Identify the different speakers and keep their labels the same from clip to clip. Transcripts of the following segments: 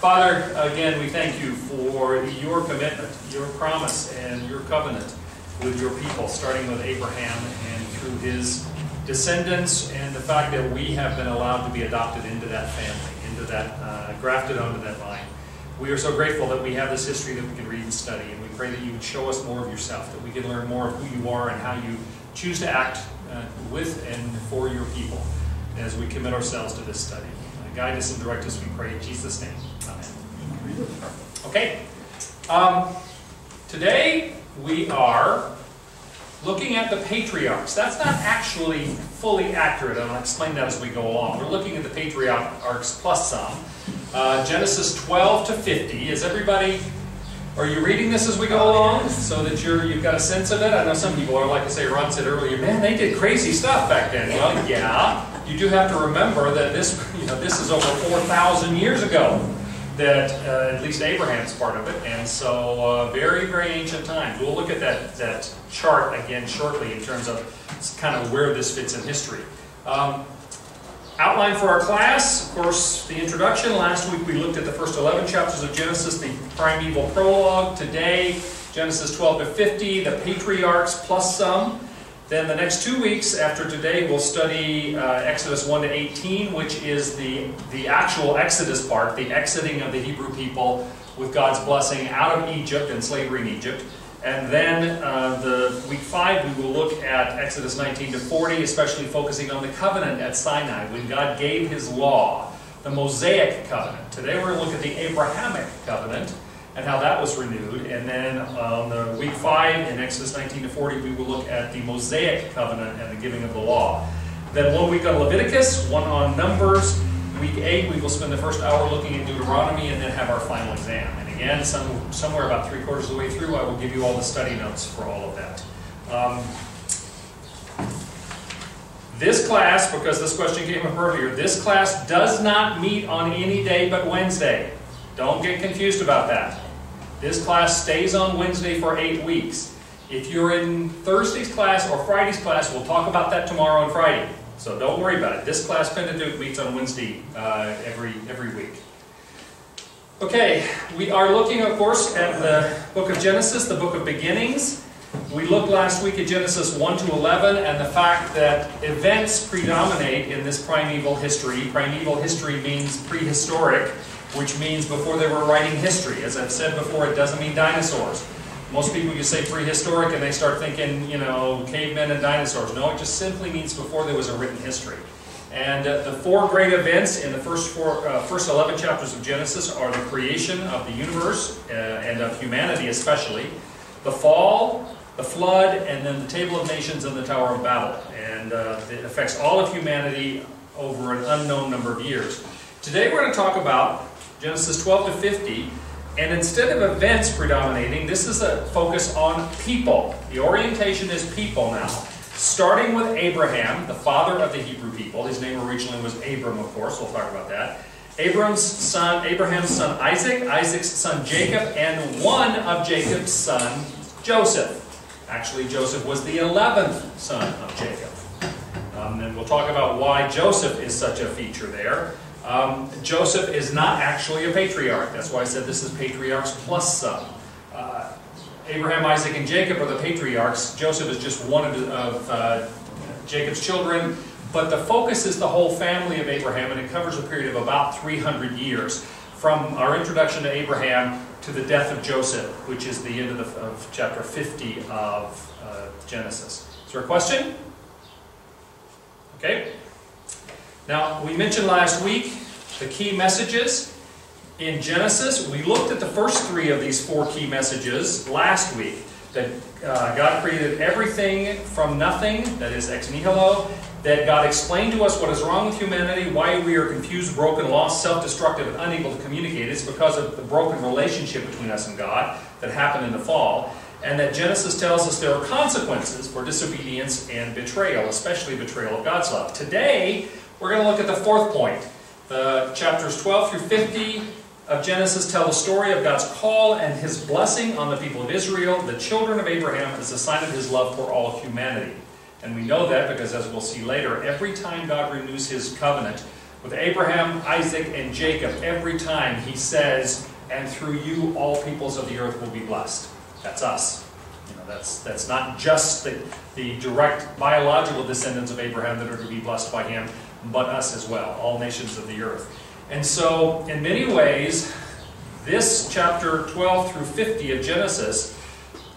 Speaker 1: Father, again, we thank you for your commitment, your promise, and your covenant with your people, starting with Abraham and through his descendants, and the fact that we have been allowed to be adopted into that family, into that, uh, grafted onto that line. We are so grateful that we have this history that we can read and study, and we pray that you would show us more of yourself, that we can learn more of who you are and how you choose to act uh, with and for your people as we commit ourselves to this study. Uh, guide us and direct us, we pray in Jesus' name. Okay. Um, today we are looking at the patriarchs. That's not actually fully accurate, and I'll explain that as we go along. We're looking at the patriarchs plus some. Uh, Genesis 12 to 50. Is everybody, are you reading this as we go along so that you're, you've got a sense of it? I know some people are, like I say, Ron said earlier, man, they did crazy stuff back then. Well, yeah. You do have to remember that this, you know, this is over 4,000 years ago that uh, at least Abraham's part of it, and so uh, very, very ancient times. We'll look at that, that chart again shortly in terms of kind of where this fits in history. Um, outline for our class, of course, the introduction. Last week we looked at the first 11 chapters of Genesis, the primeval prologue. Today, Genesis 12 to 50, the patriarchs plus some. Then the next two weeks after today, we'll study uh, Exodus 1 to 18, which is the, the actual Exodus part, the exiting of the Hebrew people with God's blessing out of Egypt and slavery in Egypt. And then uh, the week five, we will look at Exodus 19 to 40, especially focusing on the covenant at Sinai, when God gave his law, the Mosaic covenant. Today we're going to look at the Abrahamic covenant and how that was renewed. And then on the week five in Exodus 19 to 40, we will look at the Mosaic covenant and the giving of the law. Then one week on Leviticus, one on Numbers. Week eight, we will spend the first hour looking at Deuteronomy and then have our final exam. And again, some, somewhere about three quarters of the way through, I will give you all the study notes for all of that. Um, this class, because this question came up earlier, this class does not meet on any day but Wednesday. Don't get confused about that. This class stays on Wednesday for eight weeks. If you're in Thursday's class or Friday's class, we'll talk about that tomorrow and Friday. So don't worry about it. This class Pentateuch meets on Wednesday uh, every, every week. Okay, we are looking, of course, at the book of Genesis, the book of beginnings. We looked last week at Genesis 1 to 11 and the fact that events predominate in this primeval history. Primeval history means prehistoric which means before they were writing history. As I've said before, it doesn't mean dinosaurs. Most people, you say prehistoric and they start thinking, you know, cavemen and dinosaurs. No, it just simply means before there was a written history. And uh, the four great events in the first four, uh, first 11 chapters of Genesis are the creation of the universe uh, and of humanity especially, the fall, the flood, and then the table of nations and the Tower of Babel. And uh, it affects all of humanity over an unknown number of years. Today we're going to talk about Genesis 12 to 50. And instead of events predominating, this is a focus on people. The orientation is people now. Starting with Abraham, the father of the Hebrew people. His name originally was Abram, of course. We'll talk about that. Abram's son, Abraham's son Isaac, Isaac's son Jacob, and one of Jacob's son Joseph. Actually, Joseph was the 11th son of Jacob. Um, and we'll talk about why Joseph is such a feature there. Um, Joseph is not actually a patriarch. That's why I said this is patriarchs plus some. Uh, Abraham, Isaac, and Jacob are the patriarchs. Joseph is just one of, of uh, Jacob's children. But the focus is the whole family of Abraham, and it covers a period of about 300 years from our introduction to Abraham to the death of Joseph, which is the end of, the, of chapter 50 of uh, Genesis. Is there a question? Okay. Now, we mentioned last week the key messages in Genesis. We looked at the first three of these four key messages last week. That uh, God created everything from nothing, that is ex nihilo, that God explained to us what is wrong with humanity, why we are confused, broken, lost, self-destructive, and unable to communicate. It's because of the broken relationship between us and God that happened in the fall. And that Genesis tells us there are consequences for disobedience and betrayal, especially betrayal of God's love. Today, we're going to look at the fourth point. The chapters 12 through 50 of Genesis tell the story of God's call and his blessing on the people of Israel, the children of Abraham, as a sign of his love for all humanity. And we know that because, as we'll see later, every time God renews his covenant With Abraham, Isaac, and Jacob, every time he says, and through you all peoples of the earth will be blessed. That's us. You know, that's, that's not just the, the direct biological descendants of Abraham that are to be blessed by him, but us as well, all nations of the earth. And so, in many ways, this chapter 12 through 50 of Genesis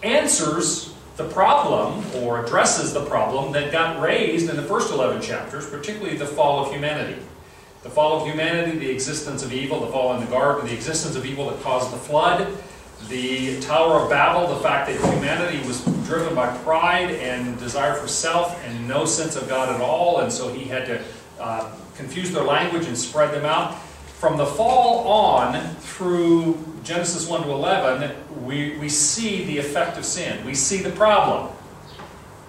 Speaker 1: answers the problem or addresses the problem that got raised in the first 11 chapters, particularly the fall of humanity. The fall of humanity, the existence of evil, the fall in the garden, the existence of evil that caused the flood, the Tower of Babel, the fact that humanity was driven by pride and desire for self and no sense of God at all, and so he had to uh, confuse their language and spread them out. From the fall on through Genesis 1 to 11, we, we see the effect of sin. We see the problem.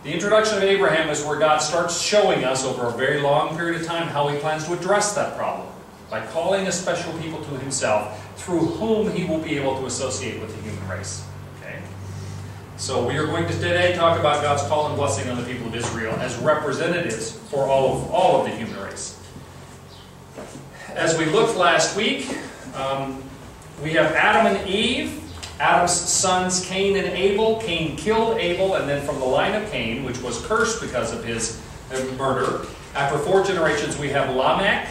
Speaker 1: The introduction of Abraham is where God starts showing us over a very long period of time how he plans to address that problem by calling a special people to himself through whom he will be able to associate with the human race. So we are going to today talk about God's call and blessing on the people of Israel as representatives for all of, all of the human race. As we looked last week, um, we have Adam and Eve, Adam's sons Cain and Abel. Cain killed Abel, and then from the line of Cain, which was cursed because of his murder, after four generations we have Lamech.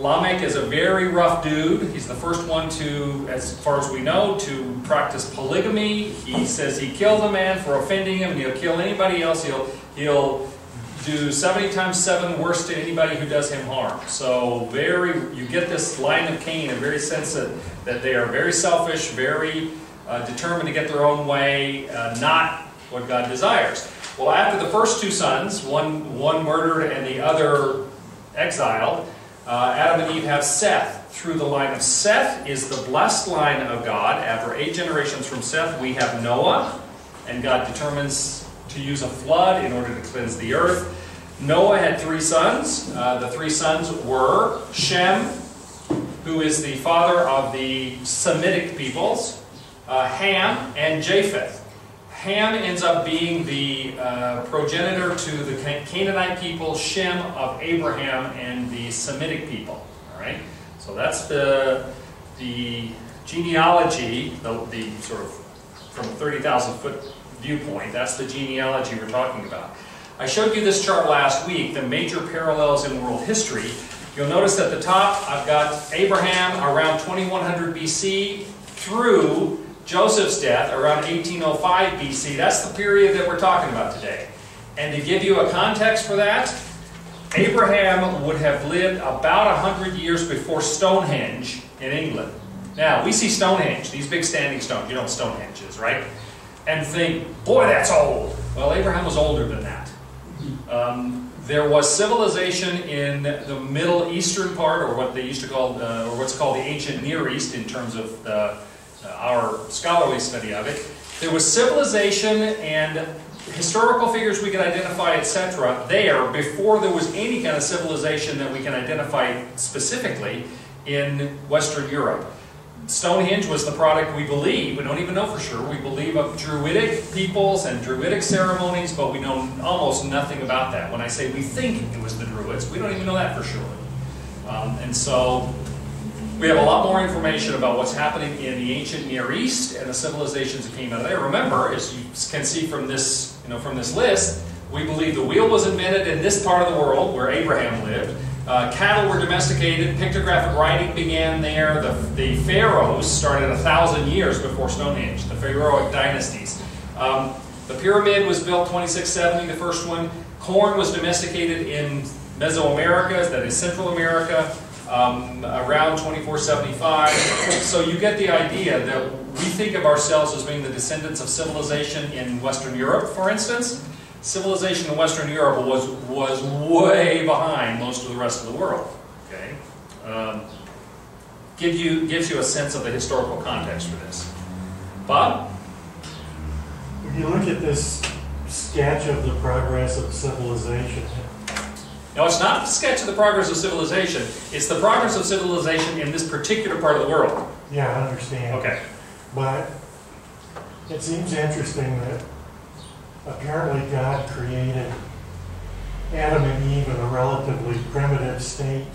Speaker 1: Lamech is a very rough dude. He's the first one to, as far as we know, to practice polygamy. He says he killed a man for offending him, and he'll kill anybody else. He'll, he'll do 70 times 7 worse to anybody who does him harm. So very, you get this line of Cain, a very sense that, that they are very selfish, very uh, determined to get their own way, uh, not what God desires. Well, after the first two sons, one, one murdered and the other exiled, uh, Adam and Eve have Seth. Through the line of Seth is the blessed line of God. After eight generations from Seth, we have Noah, and God determines to use a flood in order to cleanse the earth. Noah had three sons. Uh, the three sons were Shem, who is the father of the Semitic peoples, uh, Ham, and Japheth. Ham ends up being the uh, progenitor to the Canaanite people, Shem of Abraham, and the Semitic people. All right, so that's the the genealogy, the, the sort of from a 30,000 foot viewpoint. That's the genealogy we're talking about. I showed you this chart last week, the major parallels in world history. You'll notice at the top, I've got Abraham around 2100 BC through Joseph's death around 1805 BC. That's the period that we're talking about today. And to give you a context for that, Abraham would have lived about 100 years before Stonehenge in England. Now, we see Stonehenge, these big standing stones. You know what Stonehenge is, right? And think, boy, that's old. Well, Abraham was older than that. Um, there was civilization in the Middle Eastern part, or what they used to call, uh, or what's called the ancient Near East in terms of the our scholarly study of it. There was civilization and historical figures we can identify, etc., there before there was any kind of civilization that we can identify specifically in Western Europe. Stonehenge was the product, we believe, we don't even know for sure, we believe of Druidic peoples and Druidic ceremonies, but we know almost nothing about that. When I say we think it was the Druids, we don't even know that for sure. Um, and so we have a lot more information about what's happening in the ancient Near East and the civilizations that came out of there. Remember, as you can see from this, you know, from this list, we believe the wheel was invented in this part of the world where Abraham lived. Uh, cattle were domesticated. Pictographic writing began there. The, the pharaohs started a thousand years before Stonehenge, the pharaohic dynasties. Um, the pyramid was built 2670, the first one. Corn was domesticated in Mesoamerica, that is Central America um, around 2475. So you get the idea that we think of ourselves as being the descendants of civilization in Western Europe, for instance. Civilization in Western Europe was, was way behind most of the rest of the world. Okay? Um, give you, gives you a sense of the historical context for this. Bob?
Speaker 2: When you look at this sketch of the progress of civilization,
Speaker 1: now, it's not a sketch of the progress of civilization. It's the progress of civilization in this particular part of the world.
Speaker 2: Yeah, I understand.
Speaker 1: Okay.
Speaker 2: But it seems interesting that apparently God created Adam and Eve in a relatively primitive state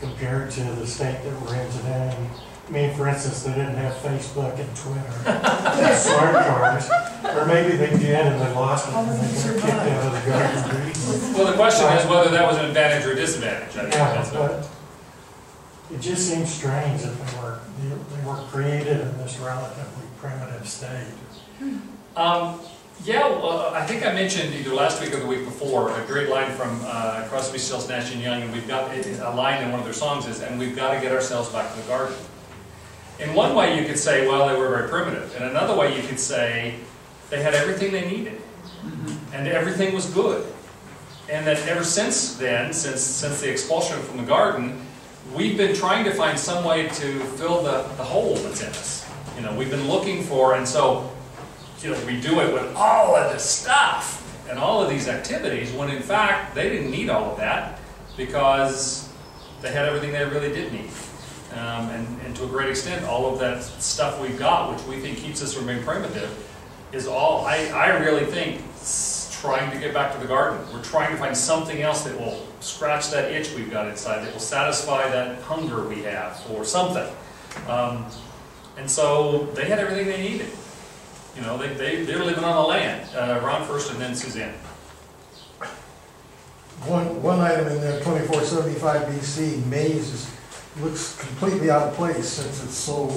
Speaker 2: compared to the state that we're in today. I mean, for instance, they didn't have Facebook and Twitter, smart cars, or maybe they did and they lost it and they got kicked out of the garden.
Speaker 1: Well, the question is whether that was an advantage or disadvantage. I think
Speaker 2: Yeah, but it just seems strange that they were, they were created in this relatively primitive state.
Speaker 1: Um, yeah, well, I think I mentioned either last week or the week before, a great line from uh, Crosby, Stills, Nash and Young, and we've got, a line in one of their songs is, and we've got to get ourselves back to the garden. In one way, you could say, well, they were very primitive. In another way, you could say, they had everything they needed, mm-hmm. and everything was good. And that ever since then, since, since the expulsion from the garden, we've been trying to find some way to fill the, the hole that's in us. You know, we've been looking for, and so you know, we do it with all of this stuff and all of these activities, when in fact, they didn't need all of that because they had everything they really did need. Um, and, and to a great extent, all of that stuff we've got, which we think keeps us from being primitive, is all, I, I really think, trying to get back to the garden. We're trying to find something else that will scratch that itch we've got inside, that will satisfy that hunger we have or something. Um, and so they had everything they needed. You know, they, they, they're living on the land. Uh, Ron first and then Suzanne.
Speaker 3: One, one item in there, twenty-four seventy-five BC, maize is, looks completely out of place since it's so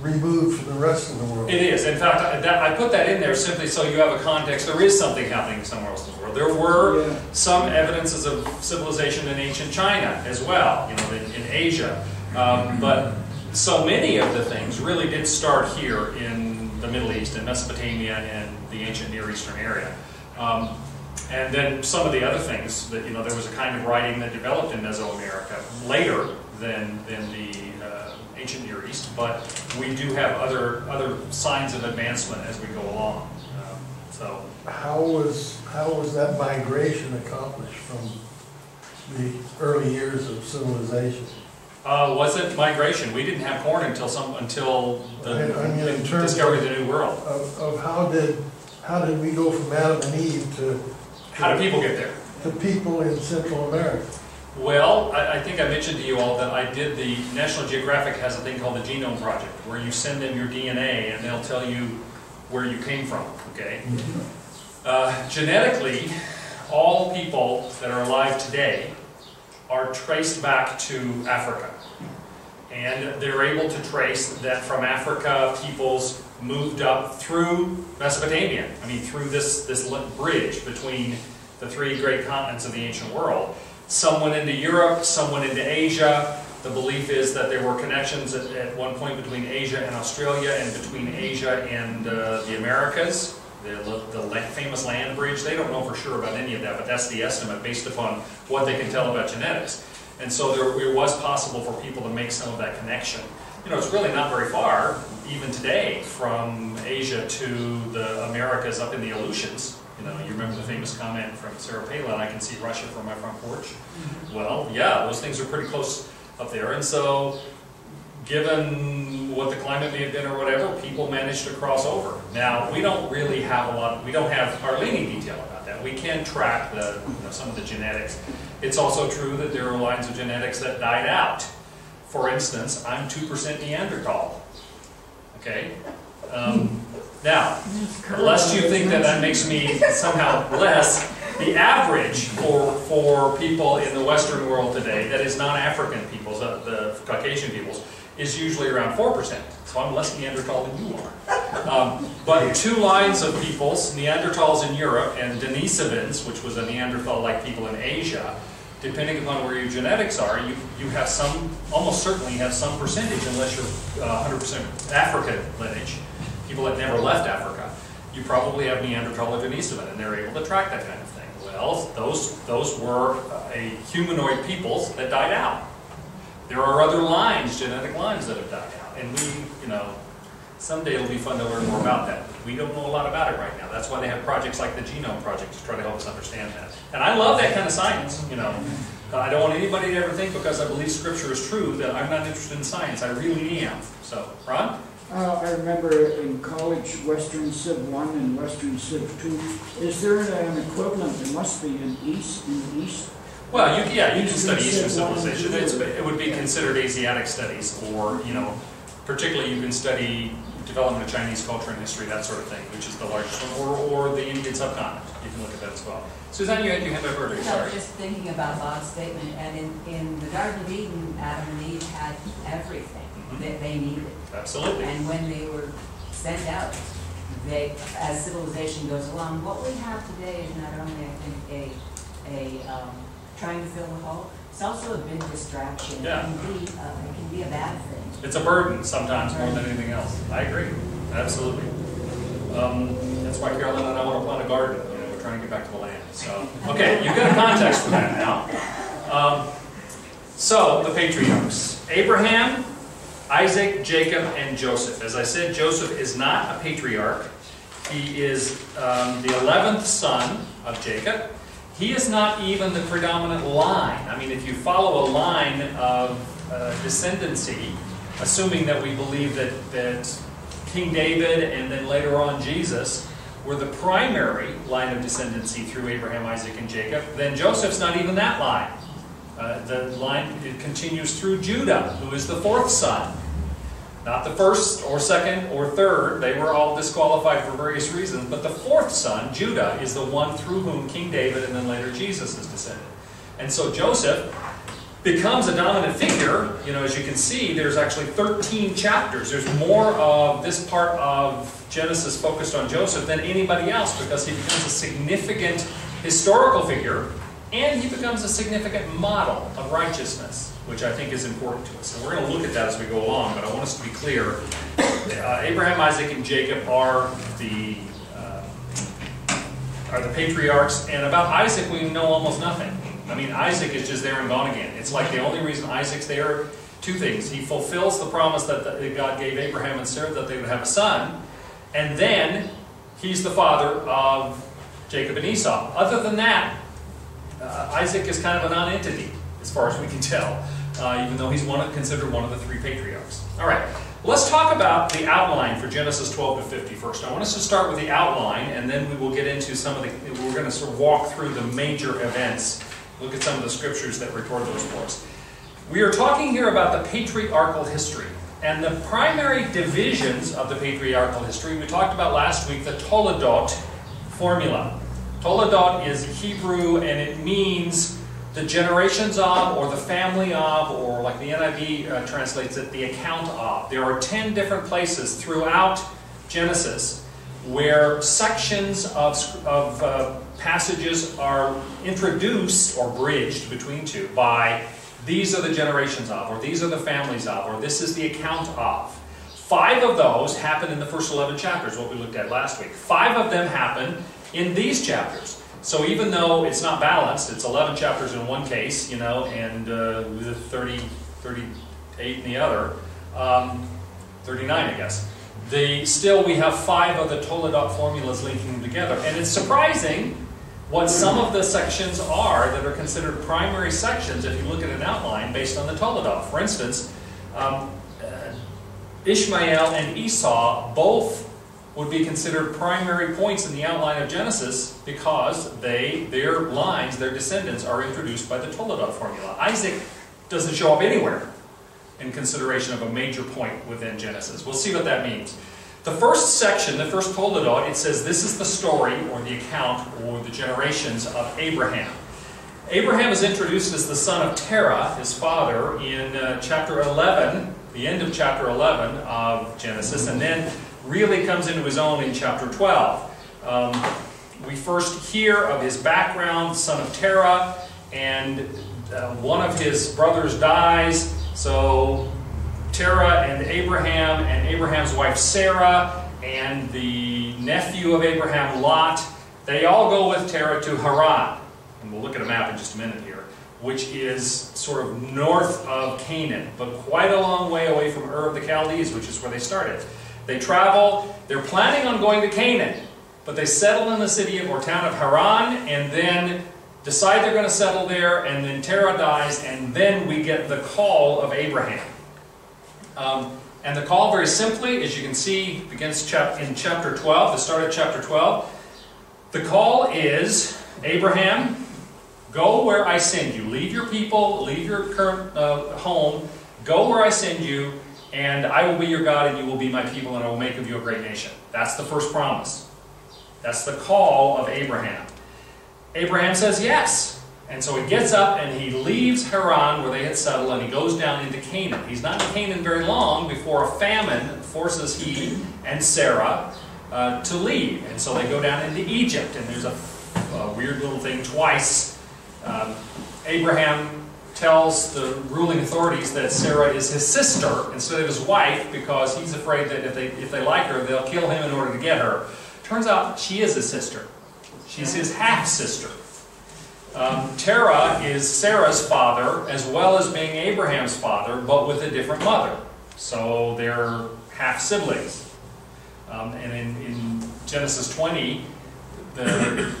Speaker 3: removed from the rest of the world.
Speaker 1: It is. In fact, I, that, I put that in there simply so you have a context. There is something happening somewhere else in the world. There were
Speaker 4: Yeah.
Speaker 1: some evidences of civilization in ancient China as well, you know, in, in Asia. Um, but so many of the things really did start here in the Middle East, in Mesopotamia, and the ancient Near Eastern area. Um, and then some of the other things that, you know, there was a kind of writing that developed in Mesoamerica later than, than the uh, ancient Near East, but we do have other, other signs of advancement as we go along. Um, so,
Speaker 3: How was, how was that migration accomplished from the early years of civilization?
Speaker 1: uh, wasn't migration. We didn't have corn until some, until the
Speaker 3: I mean,
Speaker 1: discovery
Speaker 3: of-
Speaker 1: of the New World.
Speaker 3: Of, of how did, how did we go from Adam and Eve to,
Speaker 1: How do people get there?
Speaker 3: The people in Central America?
Speaker 1: Well, I, I think I mentioned to you all that I did the, National Geographic has a thing called the Genome Project, where you send them your DNA and they'll tell you where you came from, okay? Uh, genetically, all people that are alive today are traced back to Africa. And they're able to trace that from Africa, peoples moved up through Mesopotamia. I mean, through this, this bridge between the three great continents of the ancient world. Some went into Europe, some went into Asia. The belief is that there were connections at, at one point between Asia and Australia and between Asia and uh, the Americas. The, the famous land bridge, they don't know for sure about any of that, but that's the estimate based upon what they can tell about genetics. And so there, it was possible for people to make some of that connection. You know, it's really not very far, even today, from Asia to the Americas up in the Aleutians. You know, you remember the famous comment from Sarah Palin, I can see Russia from my front porch. Mm-hmm. Well, yeah, those things are pretty close up there. And so, given what the climate may have been or whatever, people managed to cross over. Now, we don't really have a lot, we don't have hardly any detail about that. We can track the, you know, some of the genetics. It's also true that there are lines of genetics that died out. For instance, I'm 2% Neanderthal. Okay? Um, now, lest you think that that makes me somehow less, the average for, for people in the Western world today, that is non-African peoples, uh, the Caucasian peoples, is usually around 4%. So I'm less Neanderthal than you are. Um, but two lines of peoples, Neanderthals in Europe and Denisovans, which was a Neanderthal-like people in Asia, depending upon where your genetics are, you, you have some, almost certainly have some percentage, unless you're uh, 100% African lineage, people that never left Africa, you probably have Neanderthal or Denisovan, and they're able to track that kind of thing. Well, those, those were uh, a humanoid peoples that died out. There are other lines, genetic lines that have died out, and we, you know, someday it'll be fun to learn more about that. We don't know a lot about it right now. That's why they have projects like the Genome Project to try to help us understand that. And I love that kind of science, you know. I don't want anybody to ever think because I believe Scripture is true that I'm not interested in science. I really am. So, Ron?
Speaker 4: Uh, I remember in college, Western Civ 1 and Western Civ 2. Is there an equivalent? There must be in East, in the East.
Speaker 1: Well, you, yeah, you can study Eastern civilization, it's, it would be considered Asiatic studies, or, you know, particularly you can study development of Chinese culture and history, that sort of thing, which is the largest one, or, or the Indian subcontinent, you can look at that as well. Suzanne, you had your hand up earlier,
Speaker 5: No, just thinking about Bob's statement, and in, in the Garden of Eden, Adam and Eve had everything
Speaker 1: Mhm.
Speaker 5: that they needed.
Speaker 1: Absolutely.
Speaker 5: And when they were sent out, they, as civilization goes along, what we have today is not only, I think, a, a, um, trying to fill the hole, it's also a big distraction. It can be, uh, it can be a bad thing.
Speaker 1: It's a burden sometimes more than anything else. I agree, absolutely. Um, that's why Carolyn and I want to plant a garden, you know, we're trying to get back to the land, so. Okay, you've got a context for that now. Um, so, the patriarchs, Abraham, Isaac, Jacob, and Joseph. As I said, Joseph is not a patriarch. He is um, the 11th son of Jacob. He is not even the predominant line. I mean, if you follow a line of uh, descendancy, assuming that we believe that, that King David and then later on Jesus were the primary line of descendancy through Abraham, Isaac, and Jacob, then Joseph's not even that line. Uh, the line it continues through Judah, who is the fourth son. Not the first or second or third, they were all disqualified for various reasons, but the fourth son, Judah, is the one through whom King David and then later Jesus is descended. And so Joseph becomes a dominant figure. You know, as you can see, there's actually 13 chapters. There's more of this part of Genesis focused on Joseph than anybody else because he becomes a significant historical figure and he becomes a significant model of righteousness, which I think is important to us. And we're going to look at that as we go along, but I want us to be clear. Uh, Abraham, Isaac, and Jacob are the uh, are the patriarchs, and about Isaac we know almost nothing. I mean, Isaac is just there and gone again. It's like the only reason Isaac's there, two things. He fulfills the promise that, the, that God gave Abraham and Sarah that they would have a son, and then he's the father of Jacob and Esau. Other than that, uh, Isaac is kind of a non-entity, as far as we can tell, uh, even though he's one of, considered one of the three patriarchs. All right, let's talk about the outline for Genesis 12 to 50 first. I want us to start with the outline, and then we will get into some of the, we're going to sort of walk through the major events, look at some of the scriptures that record those for us. We are talking here about the patriarchal history. And the primary divisions of the patriarchal history, we talked about last week the Toledot formula. Toledot is Hebrew and it means the generations of, or the family of, or like the NIV uh, translates it, the account of. There are 10 different places throughout Genesis where sections of, of uh, passages are introduced or bridged between two by these are the generations of, or these are the families of, or this is the account of. Five of those happen in the first 11 chapters, what we looked at last week. Five of them happen in these chapters. So even though it's not balanced, it's 11 chapters in one case, you know, and uh, 30, 38 in the other, um, 39, I guess. The, still, we have five of the Toledot formulas linking them together. And it's surprising what some of the sections are that are considered primary sections if you look at an outline based on the Toledot. For instance, um, uh, Ishmael and Esau both would be considered primary points in the outline of Genesis because they, their lines, their descendants, are introduced by the Toledot formula. Isaac doesn't show up anywhere in consideration of a major point within Genesis. We'll see what that means. The first section, the first Toledot, it says this is the story or the account or the generations of Abraham. Abraham is introduced as the son of Terah, his father, in uh, chapter 11, the end of chapter 11 of Genesis, and then really comes into his own in chapter 12. Um, we first hear of his background, son of Terah, and uh, one of his brothers dies, so Terah and Abraham and Abraham's wife Sarah and the nephew of Abraham, Lot, they all go with Terah to Haran. And we'll look at a map in just a minute here, which is sort of north of Canaan, but quite a long way away from Ur of the Chaldees, which is where they started. They travel, they're planning on going to Canaan, but they settle in the city of or town of Haran and then decide they're going to settle there, and then Terah dies, and then we get the call of Abraham. Um, and the call, very simply, as you can see, begins chap in chapter 12, the start of chapter 12. The call is Abraham, Go where I send you. Leave your people, leave your current uh, home, go where I send you, and I will be your God, and you will be my people, and I will make of you a great nation. That's the first promise. That's the call of Abraham. Abraham says yes. And so he gets up and he leaves Haran, where they had settled, and he goes down into Canaan. He's not in Canaan very long before a famine forces he and Sarah uh, to leave. And so they go down into Egypt, and there's a, a weird little thing twice. Um, Abraham tells the ruling authorities that Sarah is his sister instead of his wife because he's afraid that if they, if they like her, they'll kill him in order to get her. Turns out she is his sister. She's his half sister. Um, Terah is Sarah's father as well as being Abraham's father, but with a different mother. So they're half siblings. Um, and in, in Genesis 20, the,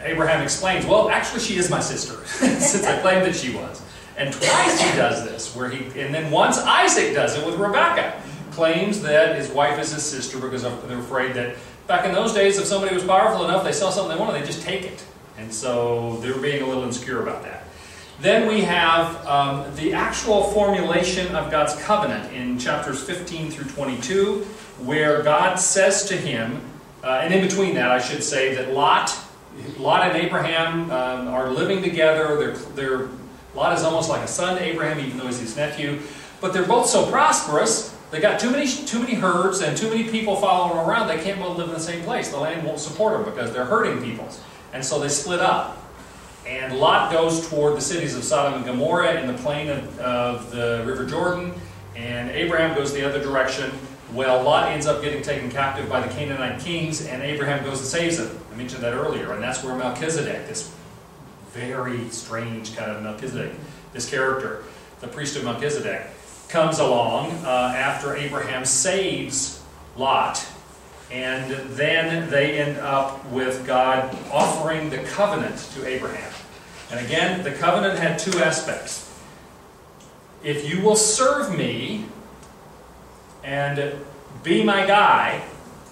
Speaker 1: Abraham explains, well, actually, she is my sister, since I claimed that she was. And twice he does this, where he, and then once Isaac does it with Rebekah, claims that his wife is his sister because they're afraid that back in those days, if somebody was powerful enough, they saw something they wanted, they just take it. And so they're being a little insecure about that. Then we have um, the actual formulation of God's covenant in chapters 15 through 22, where God says to him, uh, and in between that, I should say that Lot, Lot and Abraham um, are living together. They're, they're, Lot is almost like a son to Abraham, even though he's his nephew. But they're both so prosperous they got too many, too many herds and too many people following them around. They can't both live in the same place. The land won't support them because they're hurting people. And so they split up. And Lot goes toward the cities of Sodom and Gomorrah in the plain of, of the River Jordan. And Abraham goes the other direction. Well, Lot ends up getting taken captive by the Canaanite kings, and Abraham goes and saves him. I mentioned that earlier. And that's where Melchizedek, this very strange kind of Melchizedek, this character, the priest of Melchizedek, comes along uh, after Abraham saves Lot. And then they end up with God offering the covenant to Abraham. And again, the covenant had two aspects. If you will serve me and be my guy,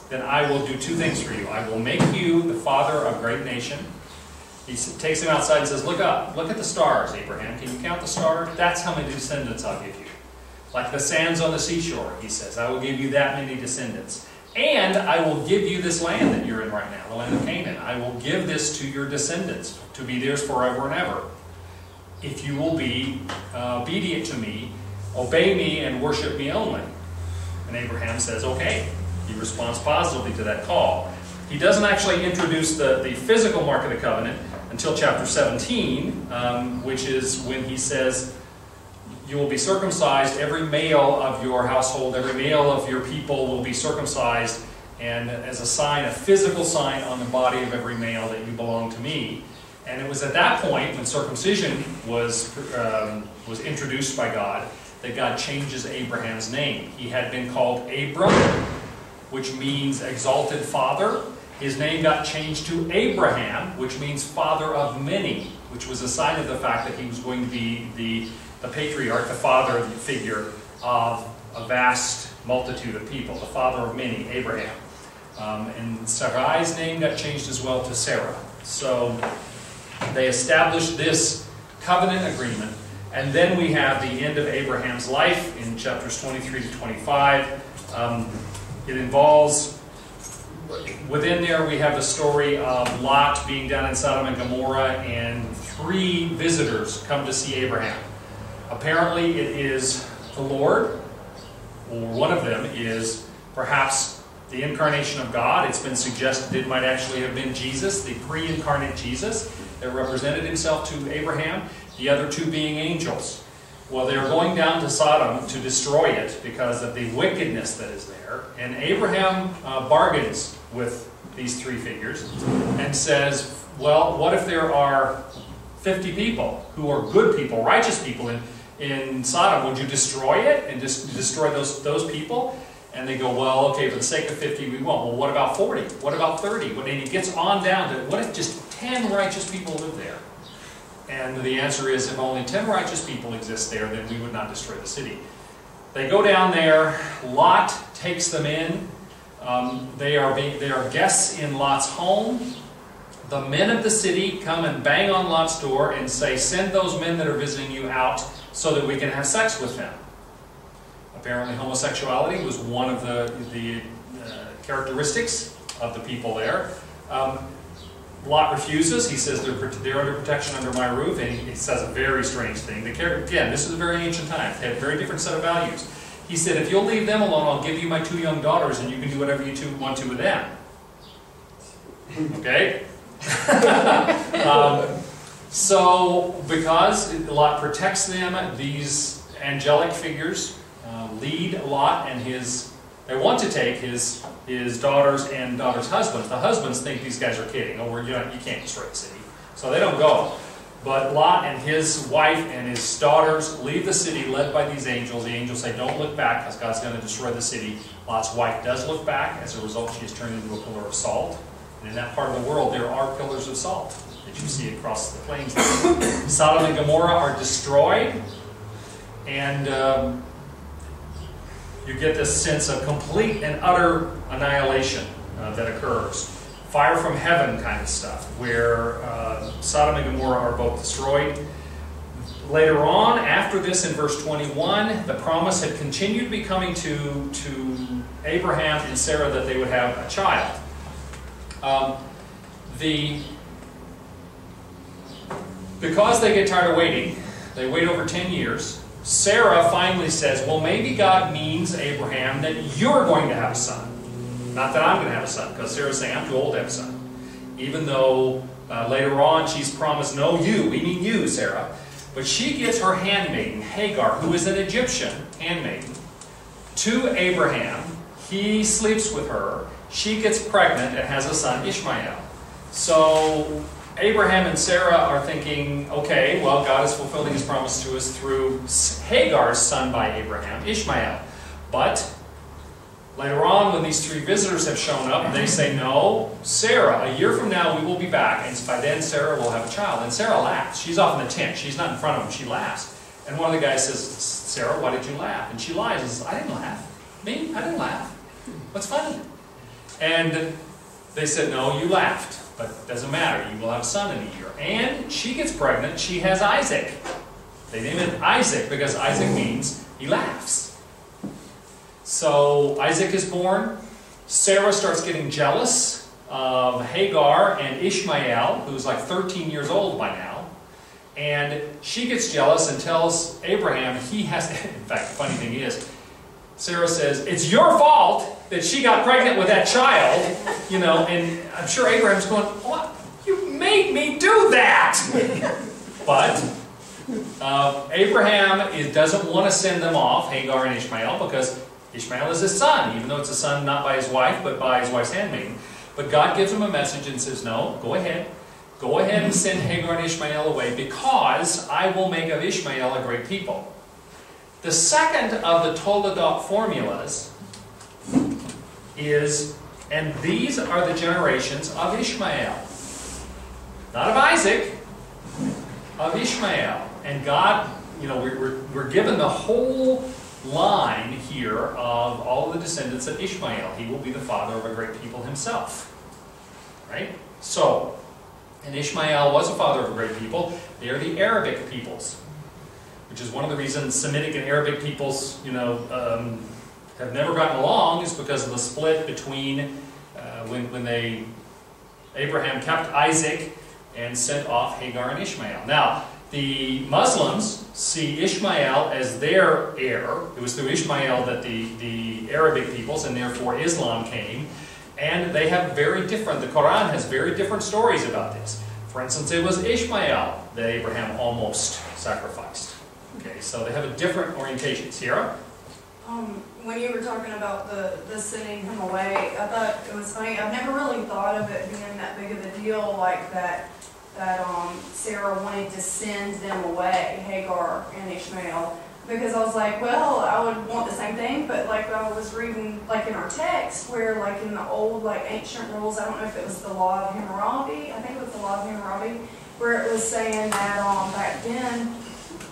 Speaker 1: then I will do two things for you. I will make you the father of a great nation. He takes him outside and says, Look up, look at the stars, Abraham. Can you count the stars? That's how many descendants I'll give you. Like the sands on the seashore, he says, I will give you that many descendants. And I will give you this land that you're in right now, the land of Canaan. I will give this to your descendants to be theirs forever and ever. If you will be uh, obedient to me, obey me, and worship me only. And Abraham says, okay. He responds positively to that call. He doesn't actually introduce the, the physical mark of the covenant until chapter 17, um, which is when he says, you will be circumcised, every male of your household, every male of your people will be circumcised, and as a sign, a physical sign on the body of every male that you belong to me. And it was at that point, when circumcision was, um, was introduced by God, that God changes Abraham's name. He had been called Abram, which means exalted father. His name got changed to Abraham, which means father of many, which was a sign of the fact that he was going to be the the patriarch, the father figure of a vast multitude of people, the father of many, Abraham. Um, and Sarai's name got changed as well to Sarah. So they established this covenant agreement. And then we have the end of Abraham's life in chapters 23 to 25. Um, it involves, within there, we have the story of Lot being down in Sodom and Gomorrah, and three visitors come to see Abraham. Apparently, it is the Lord, or one of them is perhaps the incarnation of God. It's been suggested it might actually have been Jesus, the pre incarnate Jesus, that represented himself to Abraham, the other two being angels. Well, they're going down to Sodom to destroy it because of the wickedness that is there. And Abraham uh, bargains with these three figures and says, Well, what if there are 50 people who are good people, righteous people, and in Sodom, would you destroy it and just destroy those, those people? And they go, well, okay, for the sake of 50, we won't. Well, what about 40? What about 30? And he gets on down to, what if just 10 righteous people live there? And the answer is, if only 10 righteous people exist there, then we would not destroy the city. They go down there. Lot takes them in. Um, they, are being, they are guests in Lot's home. the men of the city come and bang on Lot's door and say, Send those men that are visiting you out so that we can have sex with them. Apparently, homosexuality was one of the, the uh, characteristics of the people there. Um, Lot refuses. He says they're, they're under protection under my roof, and he says a very strange thing. The again, this is a very ancient time. They had a very different set of values. He said, if you'll leave them alone, I'll give you my two young daughters, and you can do whatever you two want to with them. Okay? um, so, because Lot protects them, these angelic figures uh, lead Lot and his. They want to take his his daughters and daughters' husbands. The husbands think these guys are kidding. Oh, we're, you, know, you can't destroy the city, so they don't go. But Lot and his wife and his daughters leave the city led by these angels. The angels say, Don't look back because God's going to destroy the city. Lot's wife does look back. As a result, she is turned into a pillar of salt. And in that part of the world, there are pillars of salt that you see across the plains. Sodom and Gomorrah are destroyed. And um, you get this sense of complete and utter annihilation uh, that occurs fire from heaven kind of stuff, where uh, Sodom and Gomorrah are both destroyed. Later on, after this in verse 21, the promise had continued to be coming to, to Abraham and Sarah that they would have a child. Um, the, because they get tired of waiting, they wait over 10 years. Sarah finally says, Well, maybe God means, Abraham, that you're going to have a son. Not that I'm going to have a son, because Sarah's saying, I'm too old to have a son. Even though uh, later on she's promised, no, you, we mean you, Sarah. But she gives her handmaiden, Hagar, who is an Egyptian handmaiden, to Abraham. He sleeps with her. She gets pregnant and has a son, Ishmael. So Abraham and Sarah are thinking, okay, well, God is fulfilling his promise to us through Hagar's son by Abraham, Ishmael. But Later on, when these three visitors have shown up, they say, No, Sarah, a year from now we will be back, and by then Sarah will have a child. And Sarah laughs. She's off in the tent. She's not in front of him. She laughs. And one of the guys says, Sarah, why did you laugh? And she lies and says, I didn't laugh. Me? I didn't laugh. What's funny? And they said, No, you laughed. But it doesn't matter. You will have a son in a year. And she gets pregnant. She has Isaac. They name it Isaac because Isaac means he laughs. So Isaac is born. Sarah starts getting jealous of Hagar and Ishmael, who's like 13 years old by now. And she gets jealous and tells Abraham he has. In fact, the funny thing is, Sarah says, It's your fault that she got pregnant with that child. You know, and I'm sure Abraham's going, What? You made me do that! but uh, Abraham is, doesn't want to send them off, Hagar and Ishmael, because Ishmael is his son, even though it's a son not by his wife, but by his wife's handmaiden. But God gives him a message and says, No, go ahead. Go ahead and send Hagar and Ishmael away because I will make of Ishmael a great people. The second of the Toledot formulas is, and these are the generations of Ishmael. Not of Isaac, of Ishmael. And God, you know, we're, we're, given the whole line here of all the descendants of Ishmael. He will be the father of a great people himself. Right? So, and Ishmael was a father of a great people. They are the Arabic peoples, which is one of the reasons Semitic and Arabic peoples, you know, um, have never gotten along is because of the split between uh, when, when they Abraham kept Isaac and sent off Hagar and Ishmael. Now, the Muslims see Ishmael as their heir. It was through Ishmael that the, the Arabic peoples and therefore Islam came. And they have very different, the Quran has very different stories about this. For instance, it was Ishmael that Abraham almost sacrificed. Okay, so they have a different orientation. Sierra?
Speaker 6: Um, when you were talking about the, the sending him away, I thought it was funny. I've never really thought of it being that big of a deal like that that um, Sarah wanted to send them away, Hagar and Ishmael, because I was like, well, I would want the same thing, but like I was reading, like in our text, where like in the old, like ancient rules, I don't know if it was the law of Hammurabi, I think it was the law of Hammurabi, where it was saying that um, back then,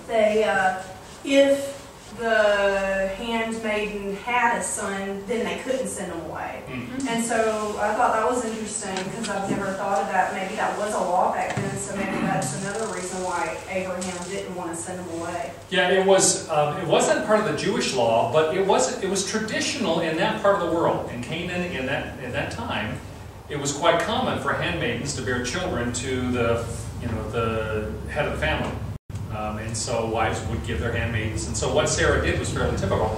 Speaker 6: they, uh, if the handmaiden had a son, then they couldn't send him away.
Speaker 1: Hmm.
Speaker 6: And so I thought that was interesting because I've never thought of that. Maybe that was a law back then, so maybe that's another reason why Abraham didn't want to send him away.
Speaker 1: Yeah, it was, um, it wasn't part of the Jewish law, but it was, it was traditional in that part of the world. In Canaan, in that, in that time, it was quite common for handmaidens to bear children to the, you know, the head of the family. Um, and so wives would give their handmaidens. And so what Sarah did was fairly typical.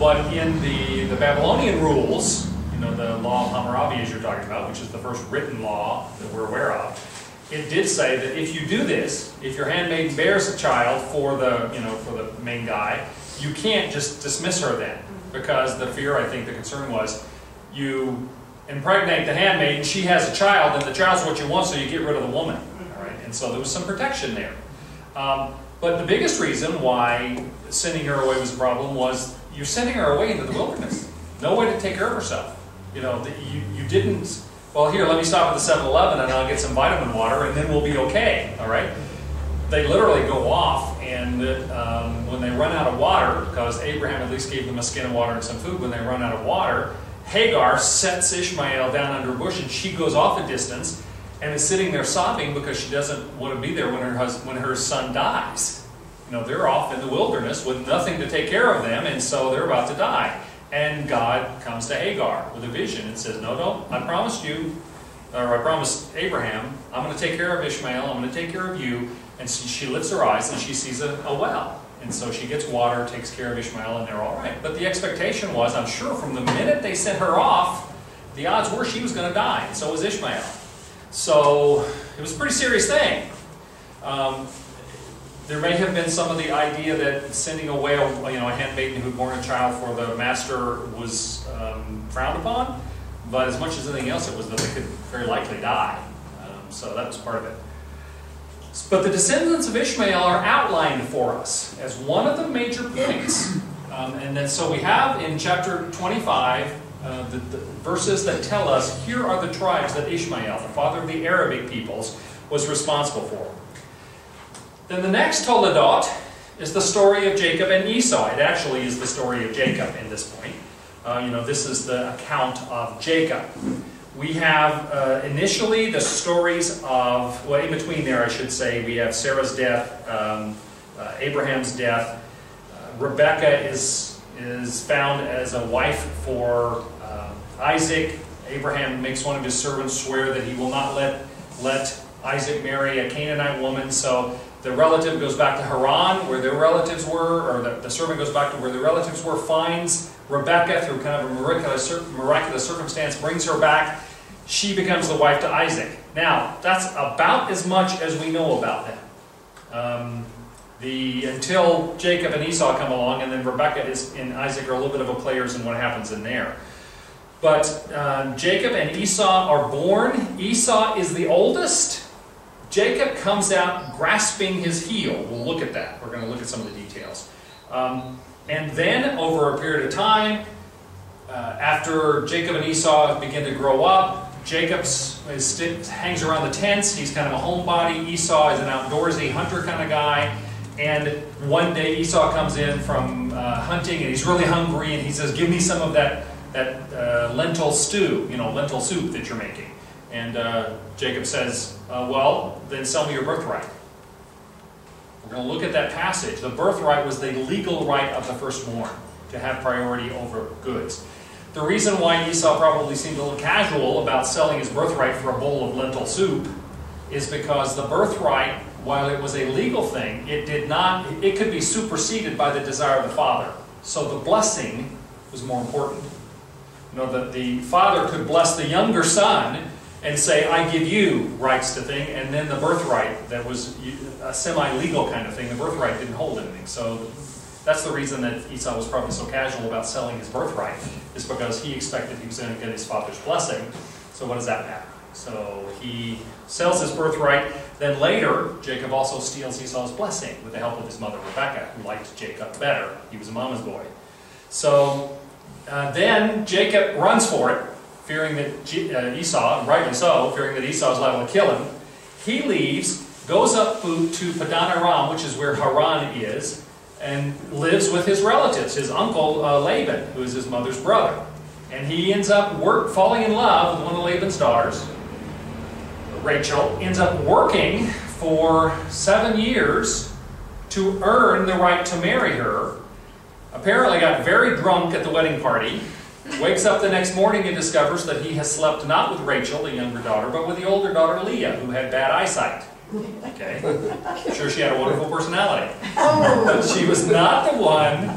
Speaker 1: But in the, the Babylonian rules, you know, the law of Hammurabi, as you're talking about, which is the first written law that we're aware of, it did say that if you do this, if your handmaiden bears a child for the, you know, for the main guy, you can't just dismiss her then. Because the fear, I think, the concern was, you impregnate the handmaiden, she has a child, and the child's what you want, so you get rid of the woman. All right? And so there was some protection there. Um, but the biggest reason why sending her away was a problem was you're sending her away into the wilderness. No way to take care of herself. You know, that you, you didn't, well, here, let me stop at the 7 Eleven and I'll get some vitamin water and then we'll be okay. All right? They literally go off, and um, when they run out of water, because Abraham at least gave them a skin of water and some food, when they run out of water, Hagar sets Ishmael down under a bush and she goes off a distance and is sitting there sobbing because she doesn't want to be there when her hus- when her son dies. You know, they're off in the wilderness with nothing to take care of them, and so they're about to die. And God comes to Hagar with a vision and says, "No, don't. I promised you, or I promised Abraham, I'm going to take care of Ishmael. I'm going to take care of you." And she, she lifts her eyes and she sees a, a well. And so she gets water, takes care of Ishmael, and they're all right. But the expectation was, I'm sure, from the minute they sent her off, the odds were she was going to die, and so was Ishmael. So it was a pretty serious thing. Um, there may have been some of the idea that sending away a, you know, a handmaiden who'd born a child for the master was um, frowned upon, but as much as anything else, it was that they could very likely die. Um, so that was part of it. But the descendants of Ishmael are outlined for us as one of the major points. Um, and then so we have in chapter 25 uh, the, the verses that tell us here are the tribes that Ishmael, the father of the Arabic peoples, was responsible for. Then the next Toledot is the story of Jacob and Esau. It actually is the story of Jacob in this point. Uh, you know, this is the account of Jacob. We have uh, initially the stories of, well, in between there, I should say, we have Sarah's death, um, uh, Abraham's death. Uh, Rebecca is, is found as a wife for uh, Isaac. Abraham makes one of his servants swear that he will not let, let Isaac marry a Canaanite woman. So the relative goes back to Haran, where their relatives were, or the, the servant goes back to where the relatives were, finds Rebecca through kind of a miraculous, miraculous circumstance, brings her back. She becomes the wife to Isaac. Now, that's about as much as we know about them. The, until Jacob and Esau come along, and then Rebecca is, and Isaac are a little bit of a players in what happens in there. But um, Jacob and Esau are born. Esau is the oldest. Jacob comes out grasping his heel. We'll look at that. We're going to look at some of the details. Um, and then, over a period of time, uh, after Jacob and Esau begin to grow up, Jacob hangs around the tents. He's kind of a homebody. Esau is an outdoorsy hunter kind of guy. And one day Esau comes in from uh, hunting and he's really hungry and he says, Give me some of that, that uh, lentil stew, you know, lentil soup that you're making. And uh, Jacob says, uh, Well, then sell me your birthright. We're going to look at that passage. The birthright was the legal right of the firstborn to have priority over goods. The reason why Esau probably seemed a little casual about selling his birthright for a bowl of lentil soup is because the birthright, while it was a legal thing, it did not, it could be superseded by the desire of the father. So the blessing was more important. You know, that the father could bless the younger son and say, I give you rights to thing, and then the birthright that was a semi-legal kind of thing, the birthright didn't hold anything. So that's the reason that Esau was probably so casual about selling his birthright, is because he expected he was going to get his father's blessing. So what does that matter? So he sells his birthright. Then later, Jacob also steals Esau's blessing with the help of his mother Rebecca, who liked Jacob better. He was a mama's boy. So uh, then Jacob runs for it, fearing that G- uh, Esau, rightly so, fearing that Esau is liable to kill him. He leaves, goes up to Padan Aram, which is where Haran is, and lives with his relatives, his uncle uh, Laban, who is his mother's brother. And he ends up work, falling in love with one of Laban's daughters, Rachel, ends up working for seven years to earn the right to marry her. Apparently got very drunk at the wedding party, wakes up the next morning and discovers that he has slept not with Rachel, the younger daughter, but with the older daughter Leah, who had bad eyesight. Okay? I'm sure she had a wonderful personality. But she was not the one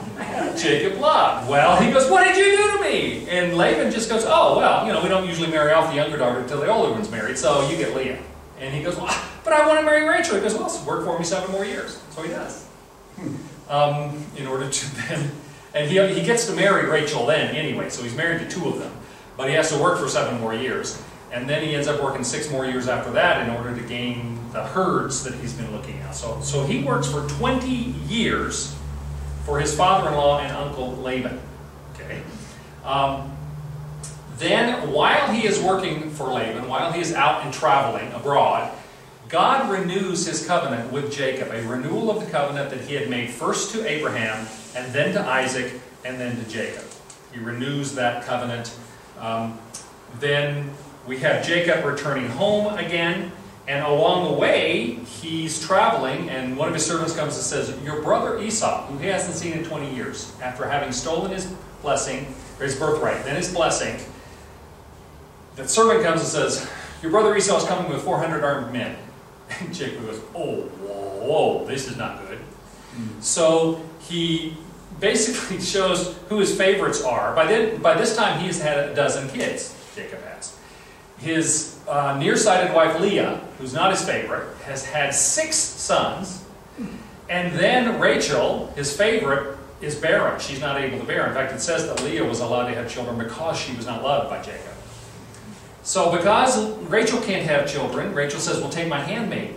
Speaker 1: Jacob loved. Well, he goes, What did you do to me? And Laban just goes, Oh, well, you know, we don't usually marry off the younger daughter until the older one's married, so you get Leah. And he goes, Well, but I want to marry Rachel. He goes, Well, work for me seven more years. So he does. Um, in order to then, and he, he gets to marry Rachel then anyway, so he's married to two of them. But he has to work for seven more years. And then he ends up working six more years after that in order to gain the herds that he's been looking at. So, so he works for 20 years for his father-in-law and uncle Laban. Okay. Um, then, while he is working for Laban, while he is out and traveling abroad, God renews his covenant with Jacob, a renewal of the covenant that he had made first to Abraham, and then to Isaac, and then to Jacob. He renews that covenant. Um, then we have Jacob returning home again, and along the way, he's traveling, and one of his servants comes and says, Your brother Esau, who he hasn't seen in 20 years, after having stolen his blessing, or his birthright, then his blessing, the servant comes and says, Your brother Esau is coming with 400 armed men. And Jacob goes, Oh, whoa, whoa, this is not good. So he basically shows who his favorites are. By, then, by this time, he's had a dozen kids, Jacob has. His uh, nearsighted wife Leah, who's not his favorite, has had six sons. And then Rachel, his favorite, is barren. She's not able to bear. In fact, it says that Leah was allowed to have children because she was not loved by Jacob. So, because Rachel can't have children, Rachel says, Well, take my handmaid.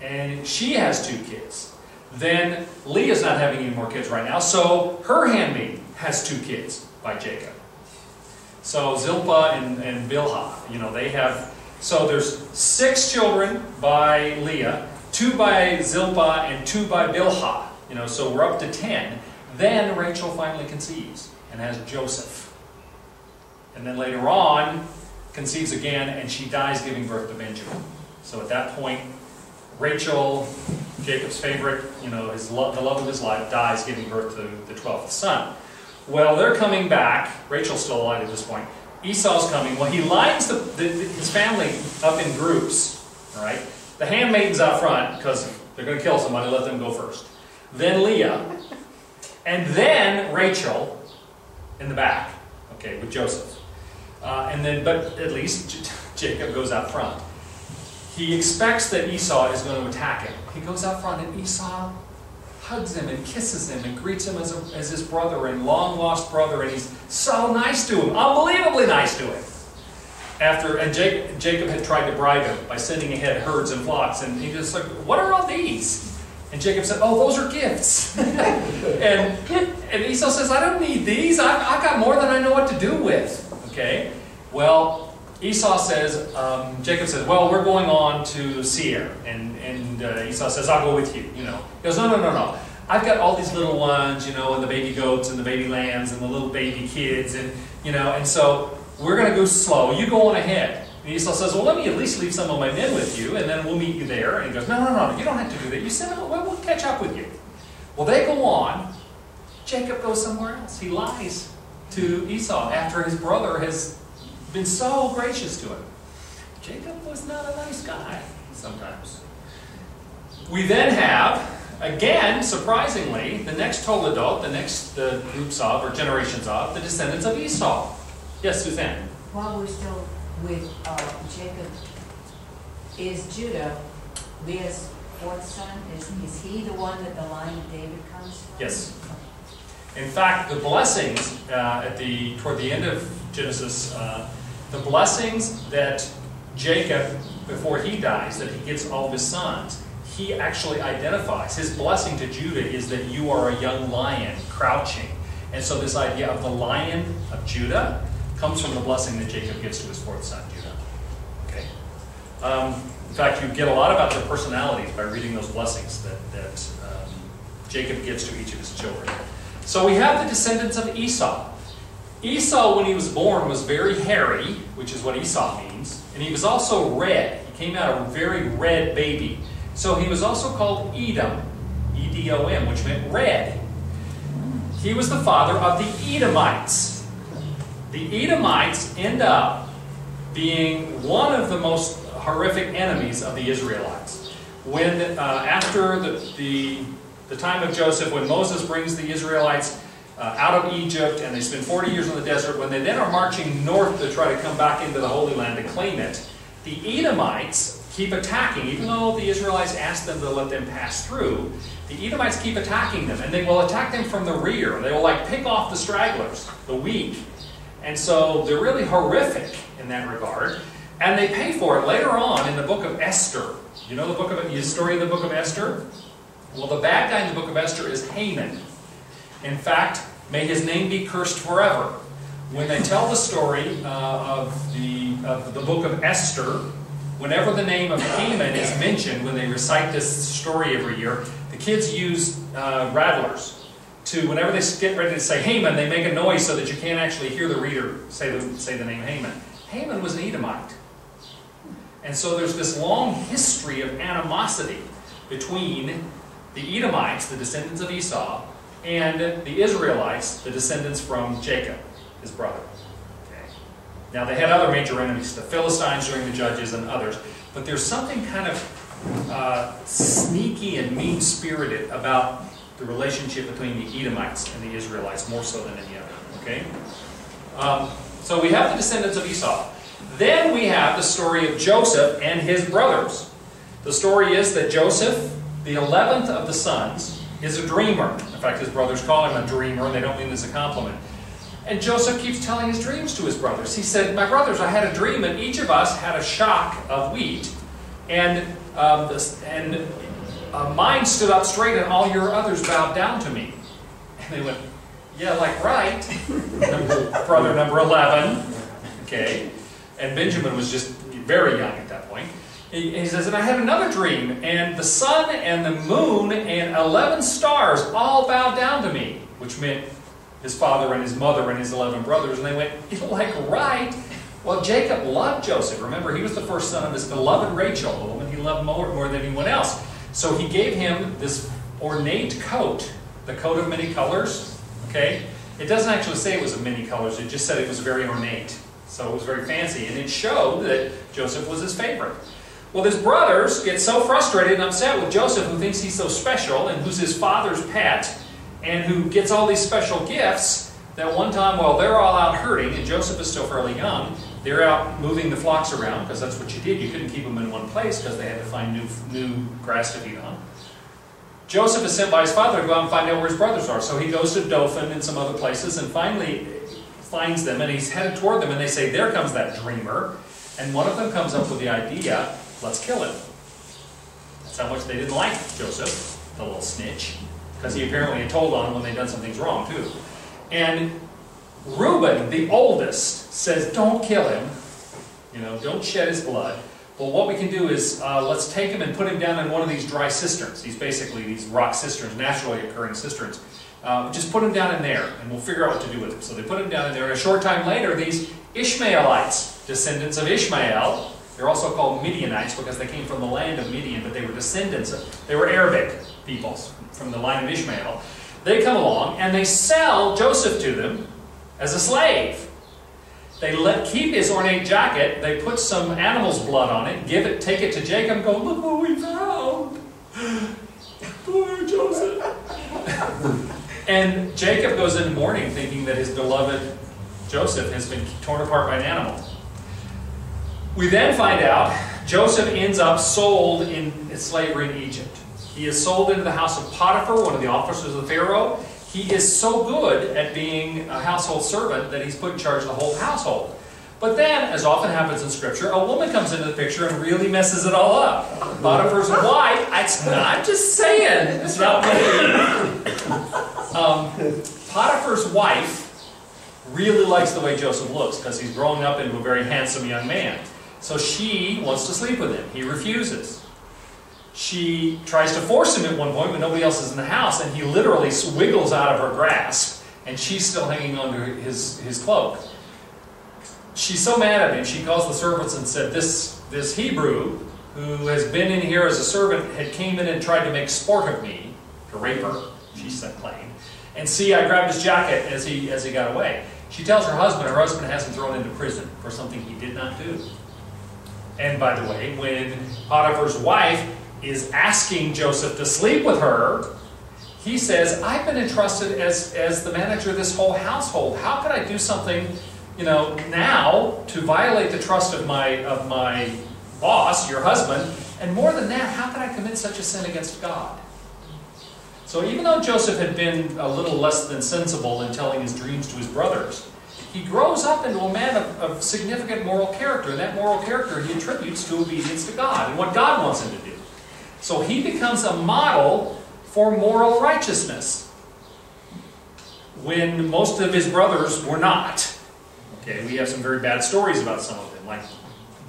Speaker 1: And she has two kids. Then Leah's not having any more kids right now, so her handmaid has two kids by Jacob. So Zilpah and, and Bilhah, you know, they have, so there's six children by Leah, two by Zilpah, and two by Bilhah. You know, so we're up to ten. Then Rachel finally conceives and has Joseph. And then later on, conceives again, and she dies giving birth to Benjamin. So at that point, Rachel, Jacob's favorite, you know, his love, the love of his life, dies giving birth to the 12th son. Well, they're coming back. Rachel's still alive at this point. Esau's coming. Well, he lines the, the, his family up in groups. All right. The handmaidens out front because they're going to kill somebody. Let them go first. Then Leah, and then Rachel in the back. Okay, with Joseph. Uh, and then, but at least Jacob goes out front. He expects that Esau is going to attack him. He goes out front, and Esau hugs him and kisses him and greets him as, a, as his brother and long lost brother, and he's so nice to him, unbelievably nice to him. After and Jacob, Jacob had tried to bribe him by sending ahead herds and flocks, and he just like, "What are all these?" And Jacob said, "Oh, those are gifts." and and Esau says, "I don't need these. I, I got more than I know what to do with." Okay, well, Esau says, um, Jacob says, well, we're going on to Seir. And, and uh, Esau says, I'll go with you, you know. He goes, no, no, no, no. I've got all these little ones, you know, and the baby goats and the baby lambs and the little baby kids. And, you know, and so we're going to go slow. You go on ahead. And Esau says, well, let me at least leave some of my men with you, and then we'll meet you there. And he goes, no, no, no, you don't have to do that. You said, well, we'll catch up with you. Well, they go on. Jacob goes somewhere else. He lies to Esau after his brother has been so gracious to him. Jacob was not a nice guy sometimes. We then have, again, surprisingly, the next Toledot, the next uh, groups of, or generations of, the descendants of Esau. Yes, Suzanne?
Speaker 5: While we're still with uh, Jacob, is Judah Leah's fourth son? Is, is he the one that the line of David comes from?
Speaker 1: Yes. In fact, the blessings uh, at the toward the end of Genesis, uh, the blessings that Jacob, before he dies, that he gets all of his sons, he actually identifies. His blessing to Judah is that you are a young lion crouching. And so this idea of the lion of Judah comes from the blessing that Jacob gives to his fourth son, Judah. Okay. Um, in fact, you get a lot about their personalities by reading those blessings that, that um, Jacob gives to each of his children. So we have the descendants of Esau. Esau, when he was born, was very hairy, which is what Esau means, and he was also red. He came out a very red baby. So he was also called Edom, E D O M, which meant red. He was the father of the Edomites. The Edomites end up being one of the most horrific enemies of the Israelites. When, uh, after the, the, the time of Joseph, when Moses brings the Israelites uh, out of Egypt and they spend 40 years in the desert, when they then are marching north to try to come back into the Holy Land to claim it, the Edomites keep attacking, even though the Israelites ask them to let them pass through. The Edomites keep attacking them, and they will attack them from the rear. They will like pick off the stragglers, the weak. And so they're really horrific in that regard. And they pay for it later on in the book of Esther. You know the book of the story of the book of Esther? Well, the bad guy in the book of Esther is Haman. In fact, may his name be cursed forever. When they tell the story uh, of the of the book of Esther, whenever the name of Haman is mentioned when they recite this story every year, the kids use uh, rattlers to, whenever they get ready to say Haman, they make a noise so that you can't actually hear the reader say the, say the name Haman. Haman was an Edomite. And so there's this long history of animosity between the Edomites, the descendants of Esau, and the Israelites, the descendants from Jacob, his brother. Okay. Now they had other major enemies, the Philistines during the Judges and others, but there's something kind of uh, sneaky and mean-spirited about the relationship between the Edomites and the Israelites, more so than any other. Okay? Um, so we have the descendants of Esau. Then we have the story of Joseph and his brothers. The story is that Joseph, the 11th of the sons, is a dreamer. In fact, his brothers call him a dreamer, and they don't mean this as a compliment. And Joseph keeps telling his dreams to his brothers. He said, My brothers, I had a dream, and each of us had a shock of wheat, and, this, and uh, mine stood up straight, and all your others bowed down to me. And they went, Yeah, like right. Number- brother number 11. Okay. And Benjamin was just very young. He, he says, And I had another dream, and the sun and the moon and 11 stars all bowed down to me, which meant his father and his mother and his 11 brothers. And they went, like right. Well, Jacob loved Joseph. Remember, he was the first son of his beloved Rachel, the woman he loved more, more than anyone else. So he gave him this ornate coat, the coat of many colors. Okay? It doesn't actually say it was of many colors, it just said it was very ornate. So it was very fancy, and it showed that Joseph was his favorite. Well, his brothers get so frustrated and upset with Joseph, who thinks he's so special and who's his father's pet, and who gets all these special gifts, that one time while they're all out herding, and Joseph is still fairly young, they're out moving the flocks around, because that's what you did. You couldn't keep them in one place because they had to find new, new grass to feed on. Joseph is sent by his father to go out and find out where his brothers are. So he goes to Dothan and some other places and finally finds them and he's headed toward them and they say, There comes that dreamer. And one of them comes up with the idea, let's kill him. That's how much they didn't like Joseph, the little snitch, because he apparently had told on them when they'd done some things wrong too. And Reuben, the oldest, says, Don't kill him. You know, don't shed his blood. Well, what we can do is uh, let's take him and put him down in one of these dry cisterns. These basically these rock cisterns, naturally occurring cisterns. Um, just put him down in there, and we'll figure out what to do with him. So they put him down in there. A short time later, these Ishmaelites, descendants of Ishmael, they're also called Midianites because they came from the land of Midian, but they were descendants of, they were Arabic peoples from the line of Ishmael. They come along and they sell Joseph to them as a slave. They let keep his ornate jacket. They put some animal's blood on it, give it, take it to Jacob, go, look what we found. Poor Joseph. and Jacob goes in mourning, thinking that his beloved Joseph has been torn apart by an animal. We then find out Joseph ends up sold in slavery in Egypt. He is sold into the house of Potiphar, one of the officers of the Pharaoh. He is so good at being a household servant that he's put in charge of the whole household. But then, as often happens in Scripture, a woman comes into the picture and really messes it all up. Potiphar's wife, not just saying, it's not um, Potiphar's wife really likes the way Joseph looks because he's growing up into a very handsome young man. So she wants to sleep with him. He refuses. She tries to force him at one point when nobody else is in the house, and he literally wiggles out of her grasp, and she's still hanging onto his, his cloak. She's so mad at him, she calls the servants and said, This, this Hebrew who has been in here as a servant had came in and tried to make sport of me, to rape her, she said plain. And see, I grabbed his jacket as he, as he got away. She tells her husband, her husband has him thrown into prison for something he did not do. And by the way, when Potiphar's wife is asking Joseph to sleep with her, he says, I've been entrusted as, as the manager of this whole household. How could I do something, you know, now to violate the trust of my, of my boss, your husband? And more than that, how could I commit such a sin against God? So even though Joseph had been a little less than sensible in telling his dreams to his brothers, he grows up into a man of, of significant moral character, and that moral character he attributes to obedience to God and what God wants him to do. So he becomes a model for moral righteousness when most of his brothers were not. Okay, we have some very bad stories about some of them, like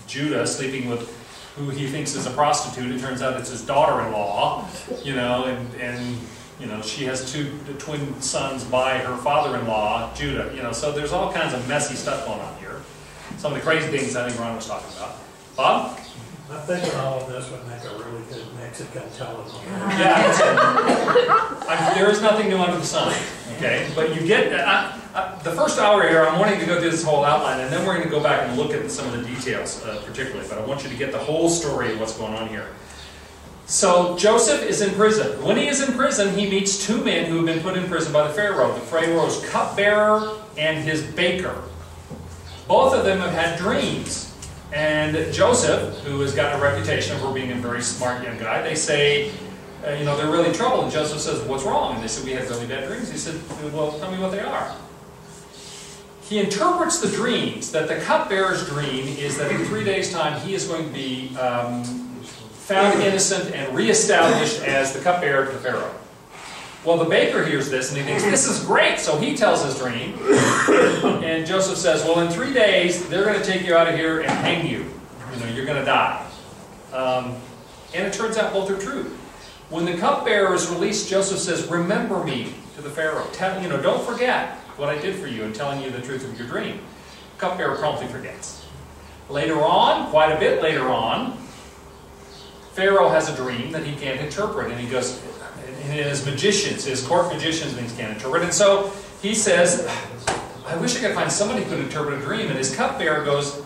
Speaker 1: Judah sleeping with who he thinks is a prostitute. It turns out it's his daughter-in-law, you know, and, and you know, she has two twin sons by her father-in-law, Judah. You know, so there's all kinds of messy stuff going on here. Some of the crazy things I think Ron was talking about. Bob?
Speaker 2: I think all of this would make a really good Mexican telenovela.
Speaker 1: Yeah. I, there is nothing new under the sun. Okay, but you get I, I, the first hour here. I'm wanting to go through this whole outline, and then we're going to go back and look at some of the details, uh, particularly. But I want you to get the whole story of what's going on here. So Joseph is in prison. When he is in prison, he meets two men who have been put in prison by the Pharaoh. The Pharaoh's cupbearer and his baker. Both of them have had dreams. And Joseph, who has gotten a reputation for being a very smart young guy, they say, uh, you know, they're really in trouble. And Joseph says, what's wrong? And they said, we had really bad dreams. He said, well, tell me what they are. He interprets the dreams, that the cupbearer's dream is that in three days' time he is going to be um, found innocent and reestablished as the cupbearer to Pharaoh. Well, the baker hears this and he thinks, this is great. So he tells his dream. And Joseph says, well, in three days, they're going to take you out of here and hang you. You know, you're going to die. Um, and it turns out both are true. When the cupbearer is released, Joseph says, remember me to the Pharaoh. Tell, you know, don't forget what I did for you in telling you the truth of your dream. Cupbearer promptly forgets. Later on, quite a bit later on, Pharaoh has a dream that he can't interpret, and he goes, and his magicians, his court magicians, things can't interpret. And so he says, I wish I could find somebody who could interpret a dream. And his cupbearer goes,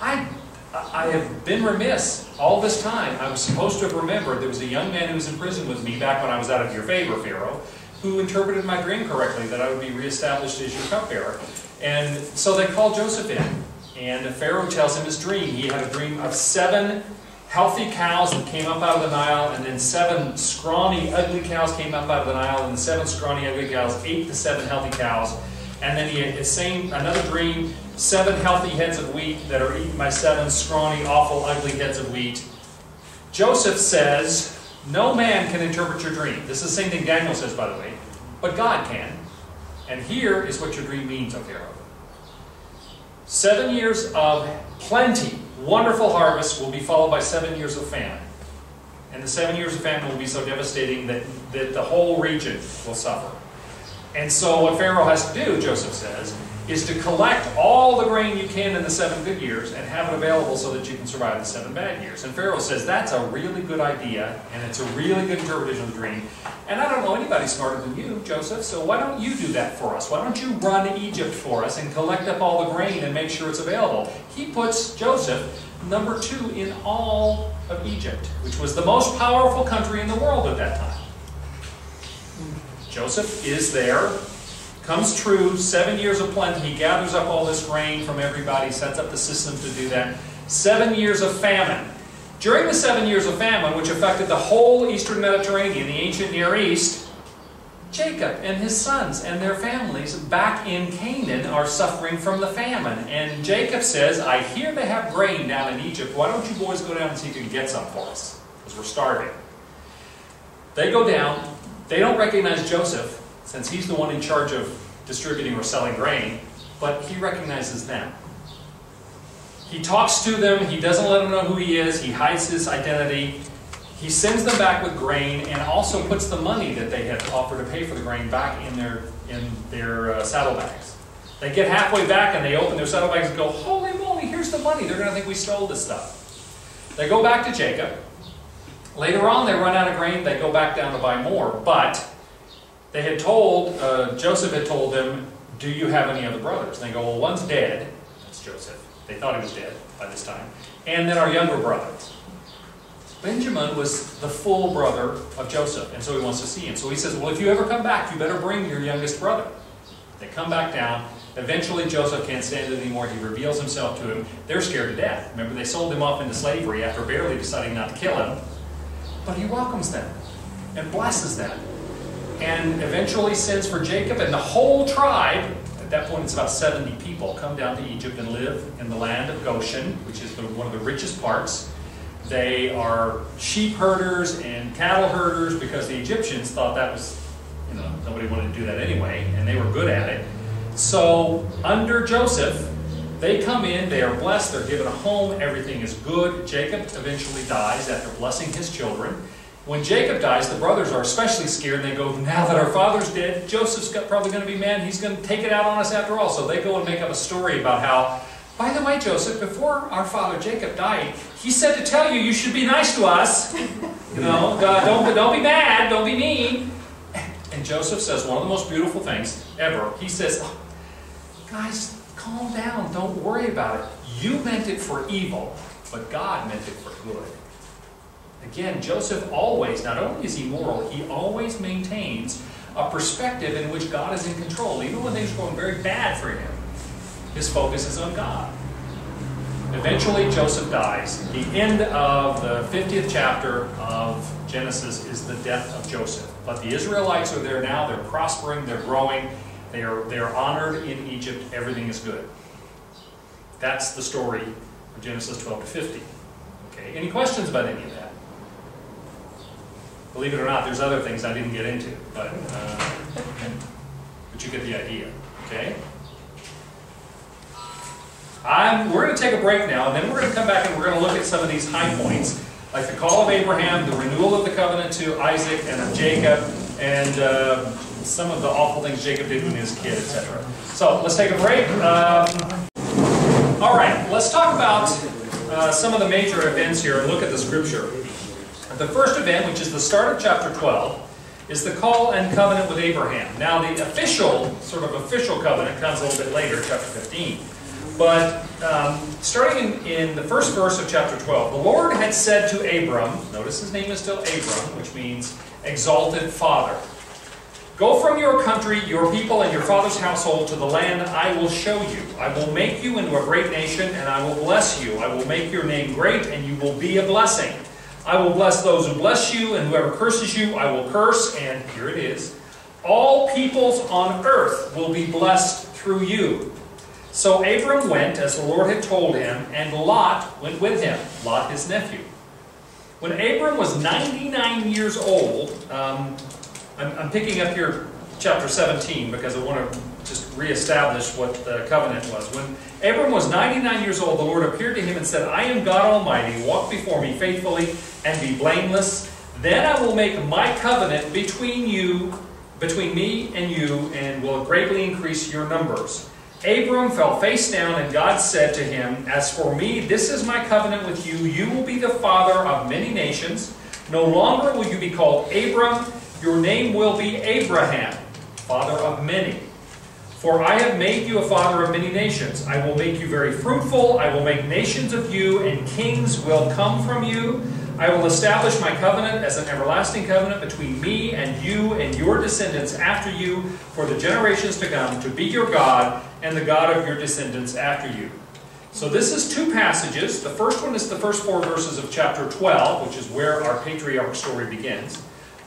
Speaker 1: I, I have been remiss all this time. I was supposed to have remembered there was a young man who was in prison with me back when I was out of your favor, Pharaoh, who interpreted my dream correctly, that I would be reestablished as your cupbearer. And so they call Joseph in. And Pharaoh tells him his dream. He had a dream of seven healthy cows that came up out of the Nile, and then seven scrawny, ugly cows came up out of the Nile, and the seven scrawny, ugly cows ate the seven healthy cows. And then he had the same another dream: seven healthy heads of wheat that are eaten by seven scrawny, awful, ugly heads of wheat. Joseph says, "No man can interpret your dream." This is the same thing Daniel says, by the way, but God can. And here is what your dream means, O Pharaoh. Seven years of plenty, wonderful harvest will be followed by seven years of famine. And the seven years of famine will be so devastating that, that the whole region will suffer. And so what Pharaoh has to do, Joseph says, is to collect all the grain you can in the seven good years and have it available so that you can survive the seven bad years. And Pharaoh says that's a really good idea, and it's a really good interpretation of the dream. And I don't know anybody smarter than you, Joseph, so why don't you do that for us? Why don't you run Egypt for us and collect up all the grain and make sure it's available? He puts Joseph number two in all of Egypt, which was the most powerful country in the world at that time. Joseph is there, comes true, seven years of plenty. He gathers up all this grain from everybody, sets up the system to do that. Seven years of famine. During the seven years of famine, which affected the whole eastern Mediterranean, the ancient Near East, Jacob and his sons and their families back in Canaan are suffering from the famine. And Jacob says, I hear they have grain down in Egypt. Why don't you boys go down and see if you can get some for us? Because we're starving. They go down. They don't recognize Joseph, since he's the one in charge of distributing or selling grain, but he recognizes them. He talks to them. He doesn't let them know who he is. He hides his identity. he sends them back with grain and also puts the money that they had offered to pay for the grain back in their, in their uh, saddlebags. They get halfway back and they open their saddlebags and go, holy moly, here's the money. They're going to think we stole this stuff. They go back to Jacob. Later on, they run out of grain. They go back down to buy more. But they had told, uh, Joseph had told them, do you have any other brothers? And they go, well, one's dead. That's Joseph. They thought he was dead by this time. And then our younger brother. Benjamin was the full brother of Joseph, and so he wants to see him. So he says, Well, if you ever come back, you better bring your youngest brother. They come back down. Eventually, Joseph can't stand it anymore. He reveals himself to him. They're scared to death. Remember, they sold him off into slavery after barely deciding not to kill him. But he welcomes them and blesses them. And eventually sends for Jacob and the whole tribe. At that point, it's about 70 people come down to Egypt and live in the land of Goshen, which is the, one of the richest parts. They are sheep herders and cattle herders because the Egyptians thought that was, you know, nobody wanted to do that anyway, and they were good at it. So, under Joseph, they come in, they are blessed, they're given a home, everything is good. Jacob eventually dies after blessing his children. When Jacob dies, the brothers are especially scared. They go, Now that our father's dead, Joseph's got, probably going to be mad. He's going to take it out on us after all. So they go and make up a story about how, by the way, Joseph, before our father Jacob died, he said to tell you, you should be nice to us. You know, don't, don't be mad, don't be mean. And Joseph says one of the most beautiful things ever. He says, oh, Guys, calm down, don't worry about it. You meant it for evil, but God meant it for good. Again, Joseph always, not only is he moral, he always maintains a perspective in which God is in control. Even when things are going very bad for him, his focus is on God. Eventually, Joseph dies. The end of the 50th chapter of Genesis is the death of Joseph. But the Israelites are there now. They're prospering. They're growing. They are, they are honored in Egypt. Everything is good. That's the story of Genesis 12 to 50. Okay. Any questions about any of that? Believe it or not, there's other things I didn't get into, but uh, but you get the idea. Okay. I'm, we're going to take a break now, and then we're going to come back and we're going to look at some of these high points, like the call of Abraham, the renewal of the covenant to Isaac and of Jacob, and uh, some of the awful things Jacob did when he was a kid, etc. So let's take a break. Um, all right, let's talk about uh, some of the major events here and look at the scripture. The first event, which is the start of chapter 12, is the call and covenant with Abraham. Now, the official, sort of official covenant comes a little bit later, chapter 15. But um, starting in, in, the first verse of chapter 12, the Lord had said to Abram, notice his name is still Abram, which means exalted father. Go from your country, your people, and your father's household to the land I will show you. I will make you into a great nation, and I will bless you. I will make your name great, and you will be a blessing. I will bless those who bless you, and whoever curses you, I will curse. And here it is all peoples on earth will be blessed through you. So Abram went as the Lord had told him, and Lot went with him, Lot his nephew. When Abram was 99 years old, um, I'm, I'm picking up here chapter 17 because I want to just reestablish what the covenant was. When Abram was 99 years old, the Lord appeared to him and said, I am God Almighty, walk before me faithfully and be blameless. Then I will make my covenant between you, between me and you, and will greatly increase your numbers. Abram fell face down, and God said to him, As for me, this is my covenant with you. You will be the father of many nations. No longer will you be called Abram, your name will be Abraham, father of many. For I have made you a father of many nations. I will make you very fruitful. I will make nations of you, and kings will come from you. I will establish my covenant as an everlasting covenant between me and you and your descendants after you for the generations to come, to be your God and the God of your descendants after you. So this is two passages. The first one is the first four verses of chapter 12, which is where our patriarch story begins,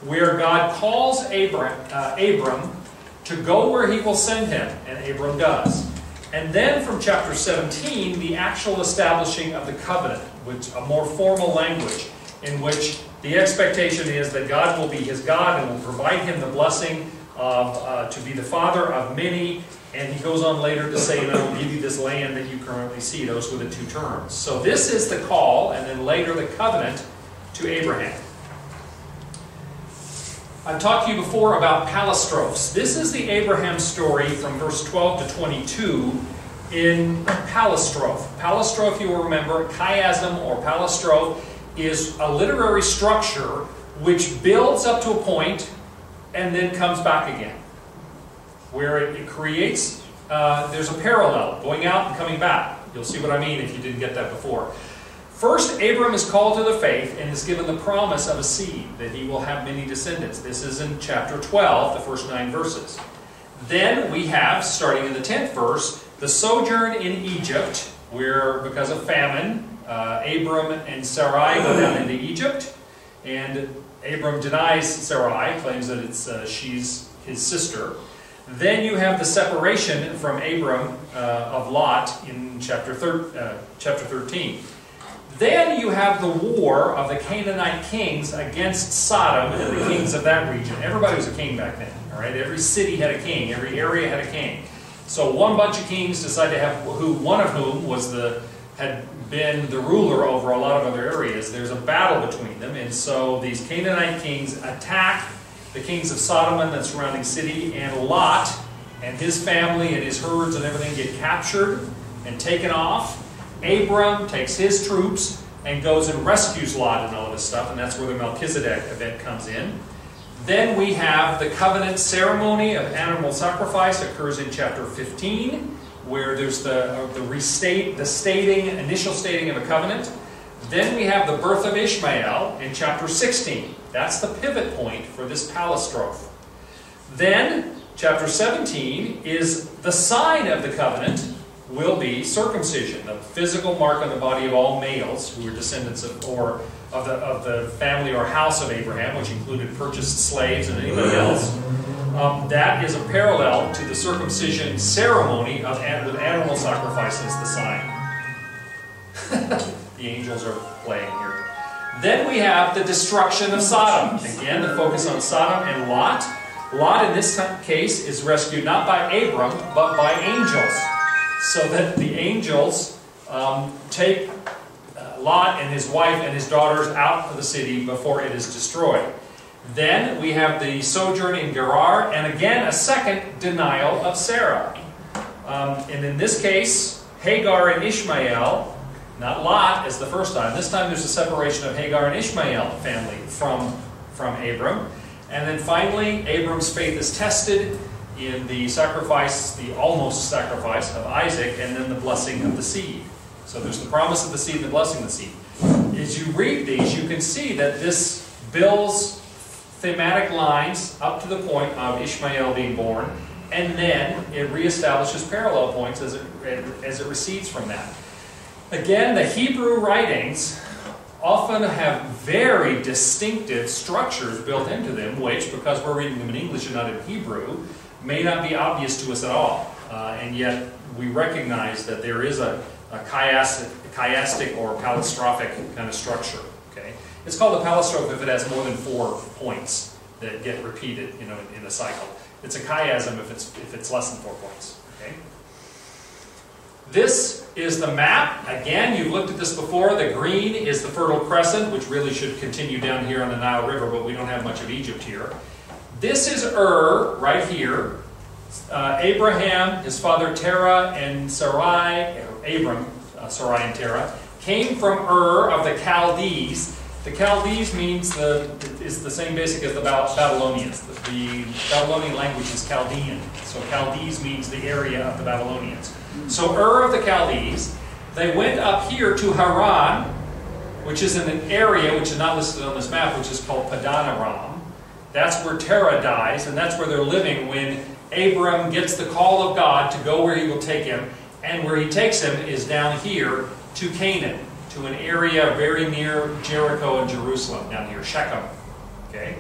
Speaker 1: where God calls Abram, uh, Abram to go where he will send him, and Abram does. And then from chapter 17, the actual establishing of the covenant, which a more formal language in which the expectation is that God will be his God and will provide him the blessing of, uh, to be the father of many. And he goes on later to say, and I will give you this land that you currently see. Those were the two terms. So this is the call, and then later the covenant to Abraham. I've talked to you before about palistrophes. This is the Abraham story from verse 12 to 22 in palistrophe. Palistrophe, you will remember, chiasm or palistrophe is a literary structure which builds up to a point and then comes back again. Where it, it creates, uh, there's a parallel going out and coming back. You'll see what I mean if you didn't get that before. First, Abram is called to the faith and is given the promise of a seed, that he will have many descendants. This is in chapter 12, the first nine verses. Then we have, starting in the 10th verse, the sojourn in Egypt, where because of famine, uh, Abram and Sarai go down into Egypt, and Abram denies Sarai, claims that it's uh, she's his sister. Then you have the separation from Abram uh, of Lot in chapter, thir- uh, chapter 13. Then you have the war of the Canaanite kings against Sodom and the kings of that region. Everybody was a king back then, all right? Every city had a king, every area had a king. So one bunch of kings decided to have who one of whom was the had been the ruler over a lot of other areas. There's a battle between them, and so these Canaanite kings attack the kings of Sodom and the surrounding city, and Lot and his family and his herds and everything get captured and taken off. Abram takes his troops and goes and rescues Lot and all of his stuff, and that's where the Melchizedek event comes in. Then we have the covenant ceremony of animal sacrifice occurs in chapter 15, where there's the, uh, the restate, the stating, initial stating of a covenant. Then we have the birth of Ishmael in chapter 16. That's the pivot point for this palistrophe. Then, chapter 17 is the sign of the covenant will be circumcision, the physical mark on the body of all males who are descendants of or of the, of the family or house of Abraham, which included purchased slaves and anybody else. Um, that is a parallel to the circumcision ceremony of with animal sacrifices, as the sign. the angels are playing here. Then we have the destruction of Sodom. Again, the focus on Sodom and Lot. Lot, in this case, is rescued not by Abram, but by angels so that the angels um, take uh, Lot and his wife and his daughters out of the city before it is destroyed. Then we have the sojourn in Gerar, and again a second denial of Sarah. Um, and in this case, Hagar and Ishmael, not Lot as the first time. This time there's a separation of Hagar and Ishmael family from, from Abram. And then finally, Abram's faith is tested in the sacrifice, the almost sacrifice of Isaac, and then the blessing of the seed. So there's the promise of the seed the blessing of the seed. As you read these, you can see that this builds thematic lines up to the point of Ishmael being born, and then it reestablishes parallel points as it, as it recedes from that. Again, the Hebrew writings often have very distinctive structures built into them, which, because we're reading them in English and not in Hebrew, may not be obvious to us at all. Uh, and yet we recognize that there is a, a chiastic, chiastic or palistrophic kind of structure. Okay? It's called a palistrophe if it has more than four points that get repeated you know, in, in a cycle. It's a chiasm if it's, if it's less than four points. Okay? This is the map. Again, you've looked at this before. The green is the Fertile Crescent, which really should continue down here on the Nile River, but we don't have much of Egypt here. This is Ur, right here. Uh, Abraham, his father Terah, and Sarai, Abram, uh, Sarai and Terah, came from Ur of the Chaldees. The Chaldees means the is the same basic as the Babylonians. The, the Babylonian language is Chaldean, so Chaldees means the area of the Babylonians. So Ur of the Chaldees, they went up here to Haran, which is in an area which is not listed on this map, which is called Padanaram. That's where Terah dies, and that's where they're living when Abram gets the call of God to go where he will take him. And where he takes him is down here to Canaan, to an area very near Jericho and Jerusalem, down here, Shechem. Okay?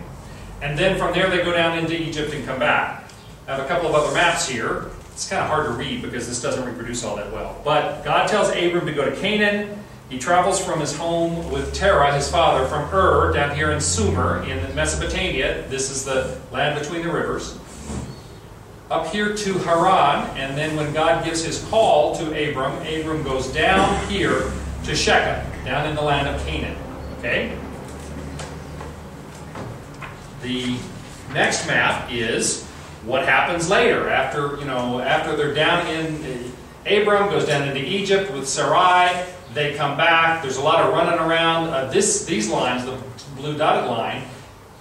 Speaker 1: And then from there they go down into Egypt and come back. I have a couple of other maps here. It's kind of hard to read because this doesn't reproduce all that well. But God tells Abram to go to Canaan. He travels from his home with Terah, his father, from Ur, down here in Sumer, in Mesopotamia. This is the land between the rivers. Up here to Haran, and then when God gives his call to Abram, Abram goes down here to Shechem, down in the land of Canaan. Okay? The next map is what happens later after you know after they're down in Abram goes down into Egypt with Sarai. They come back. There's a lot of running around. Uh, this these lines, the blue dotted line,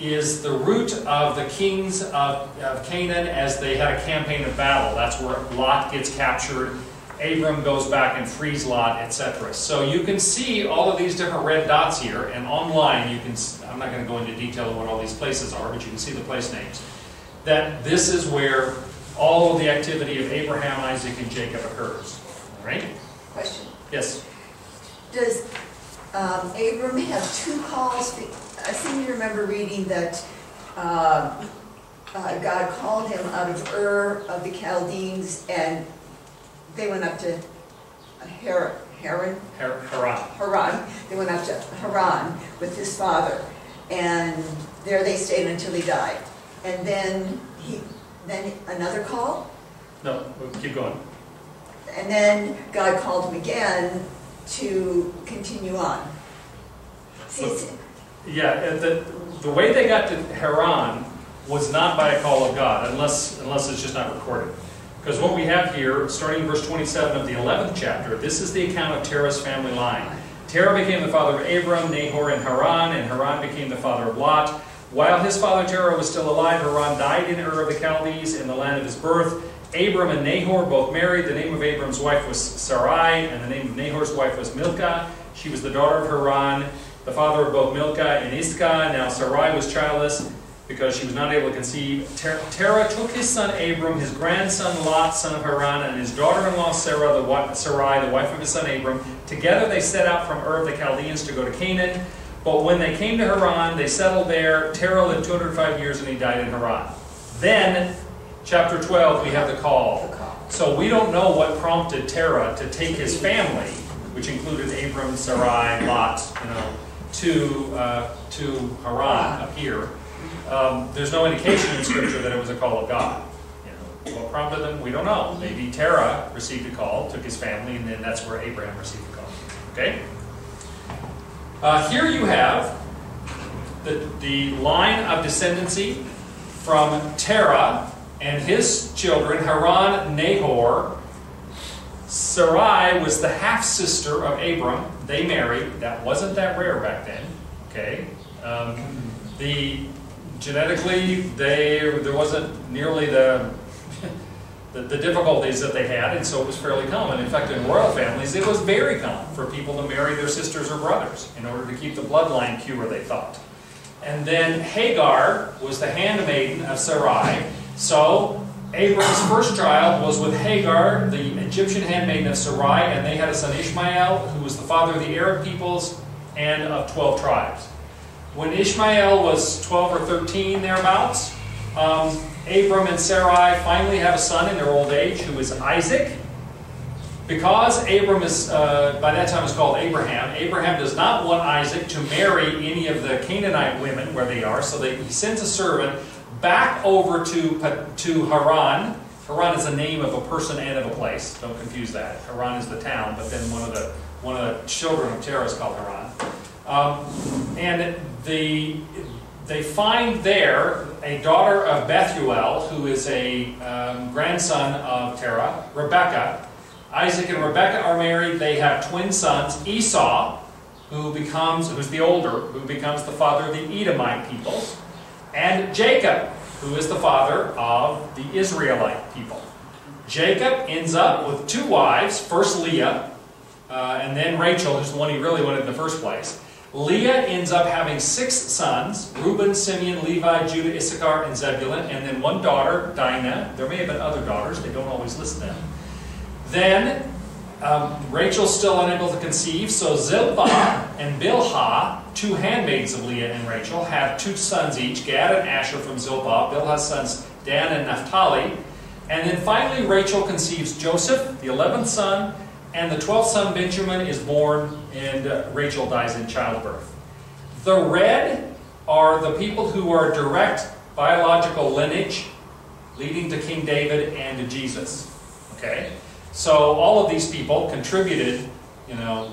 Speaker 1: is the route of the kings of, of Canaan as they had a campaign of battle. That's where Lot gets captured. Abram goes back and frees Lot, etc. So you can see all of these different red dots here, and online you can. I'm not going to go into detail of what all these places are, but you can see the place names. That this is where all of the activity of Abraham, Isaac, and Jacob occurs. All right?
Speaker 7: Question.
Speaker 1: Yes.
Speaker 7: Does um, Abram have two calls? I seem to remember reading that um, uh, God called him out of Ur of the Chaldeans, and they went up to Har- Haran,
Speaker 1: Har- Haran.
Speaker 7: Haran. They went up to Haran with his father, and there they stayed until he died. And then he, then another call,
Speaker 1: No, we'll keep going.
Speaker 7: and then God called him again to continue on. See,
Speaker 1: Yeah, the, the way they got to Haran was not by a call of God, unless, unless it's just not recorded. Because what we have here, starting in verse 27 of the 11th chapter, this is the account of Terah's family line. Terah became the father of Abram, Nahor, and Haran, and Haran became the father of Lot. While his father Terah was still alive, Haran died in Ur of the Chaldees in the land of his birth. Abram and Nahor both married. The name of Abram's wife was Sarai, and the name of Nahor's wife was Milcah. She was the daughter of Haran, the father of both Milcah and Iscah. Now Sarai was childless because she was not able to conceive. Ter- Terah took his son Abram, his grandson Lot, son of Haran, and his daughter-in-law Sarah, the Sarai, the wife of his son Abram. Together they set out from Ur of the Chaldeans to go to Canaan. But when they came to Haran, they settled there. Terah lived 205 years and he died in Haran. Then, chapter 12, we have the call. So we don't know what prompted Terah to take his family, which included Abram, Sarai, Lot, you know, to uh, to Haran up here. Um, there's no indication in Scripture that it was a call of God. You know, what prompted them? We don't know. Maybe Terah received a call, took his family, and then that's where Abraham received a call. Okay. Uh, here you have the the line of descendancy from Terah and his children, Haran, Nahor. Sarai was the half sister of Abram. They married. That wasn't that rare back then. Okay. Um, the genetically, they there wasn't nearly the, the the difficulties that they had, and so it was fairly common. In fact, in royal families, it was very common for people to marry their sisters or brothers in order to keep the bloodline pure. They thought. And then Hagar was the handmaiden of Sarai. So Abram's first child was with Hagar, the Egyptian handmaiden of Sarai, and they had a son Ishmael, who was the father of the Arab peoples and of 12 tribes. When Ishmael was 12 or 13 thereabouts, um, Abram and Sarai finally have a son in their old age who is Isaac. Because Abram is, uh, by that time is called Abraham, Abraham does not want Isaac to marry any of the Canaanite women where they are, so they, he sends a servant back over to, to Haran. Haran is the name of a person and of a place. Don't confuse that. Haran is the town, but then one of the, one of the children of Terah is called Haran. Um, and the, they find there a daughter of Bethuel, who is a um, grandson of Terah, Rebecca. Isaac and Rebecca are married. They have twin sons, Esau, who becomes, who's the older, who becomes the father of the Edomite peoples, and Jacob, who is the father of the Israelite people. Jacob ends up with two wives, first Leah, uh, and then Rachel, who's the one he really wanted in the first place. Leah ends up having six sons Reuben, Simeon, Levi, Judah, Issachar, and Zebulun, and then one daughter, Dinah. There may have been other daughters, they don't always list them. Then um, Rachel's still unable to conceive, so Zilpah and Bilhah, two handmaids of Leah and Rachel, have two sons each, Gad and Asher from Zilpah, Bilhah's sons Dan and Naphtali. And then finally, Rachel conceives Joseph, the 11th son, and the 12th son, Benjamin, is born, and uh, Rachel dies in childbirth. The red are the people who are direct biological lineage leading to King David and to Jesus. Okay? So all of these people contributed, you know,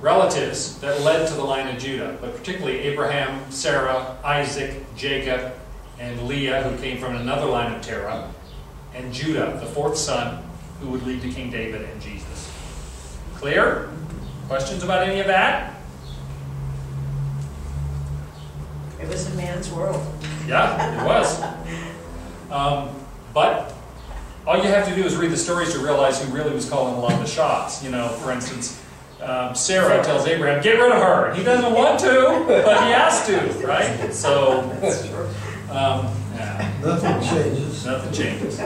Speaker 1: relatives that led to the line of Judah, but particularly Abraham, Sarah, Isaac, Jacob, and Leah, who came from another line of Terah, and Judah, the fourth son, who would lead to King David and Jesus. Clear? Questions about any of that?
Speaker 7: It was a man's world.
Speaker 1: Yeah, it was. Um, but all you have to do is read the stories to realize who really was calling a lot of the shots. You know, for instance, um, Sarah tells Abraham, "Get rid of her." He doesn't want to, but he has to, right? So, um, yeah,
Speaker 3: Nothing changes.
Speaker 1: nothing changes.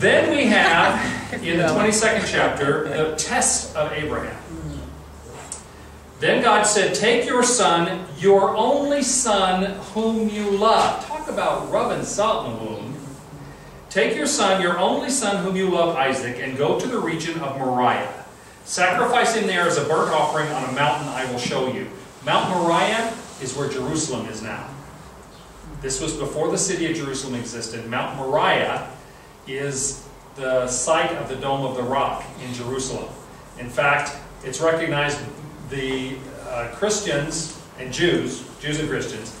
Speaker 1: Then we have in the 22nd chapter the test of Abraham. Then God said, Take your son, your only son, whom you love. Talk about rubbing salt in the wound. Take your son, your only son, whom you love, Isaac, and go to the region of Moriah. Sacrifice him there as a burnt offering on a mountain I will show you. Mount Moriah is where Jerusalem is now. This was before the city of Jerusalem existed. Mount Moriah is the site of the Dome of the Rock in Jerusalem. In fact, it's recognized the uh, Christians and Jews, Jews and Christians,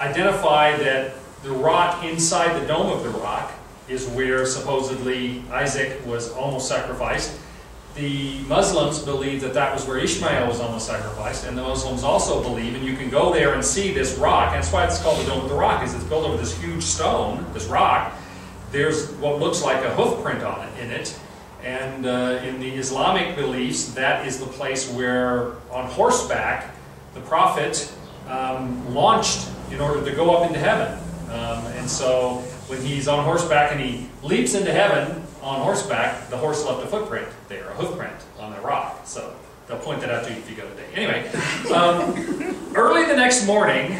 Speaker 1: identify that the rock inside the Dome of the Rock is where supposedly Isaac was almost sacrificed. The Muslims believe that that was where Ishmael was almost sacrificed, and the Muslims also believe, and you can go there and see this rock, and that's why it's called the Dome of the Rock, is it's built over this huge stone, this rock. There's what looks like a hoof print on it in it, and uh, in the Islamic beliefs, that is the place where, on horseback, the prophet um, launched in order to go up into heaven. Um, and so, when he's on horseback and he leaps into heaven on horseback, the horse left a footprint there, a hoof print on the rock. So, they'll point that out to you if you go today. Anyway, um, early the next morning,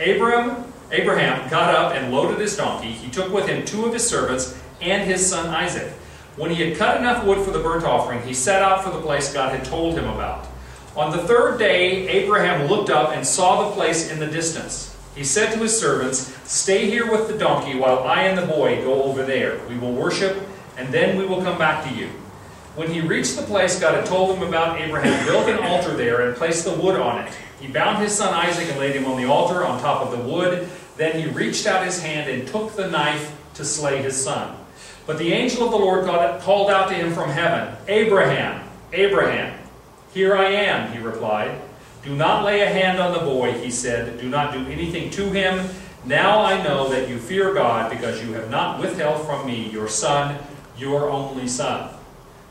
Speaker 1: Abram, Abraham got up and loaded his donkey. He took with him two of his servants and his son Isaac. When he had cut enough wood for the burnt offering, he set out for the place God had told him about. On the third day, Abraham looked up and saw the place in the distance. He said to his servants, Stay here with the donkey while I and the boy go over there. We will worship, and then we will come back to you. When he reached the place God had told him about, Abraham built an altar there and placed the wood on it. He bound his son Isaac and laid him on the altar on top of the wood. Then he reached out his hand and took the knife to slay his son. But the angel of the Lord God called out to him from heaven, Abraham, Abraham. Here I am, he replied. Do not lay a hand on the boy, he said. Do not do anything to him. Now I know that you fear God because you have not withheld from me your son, your only son.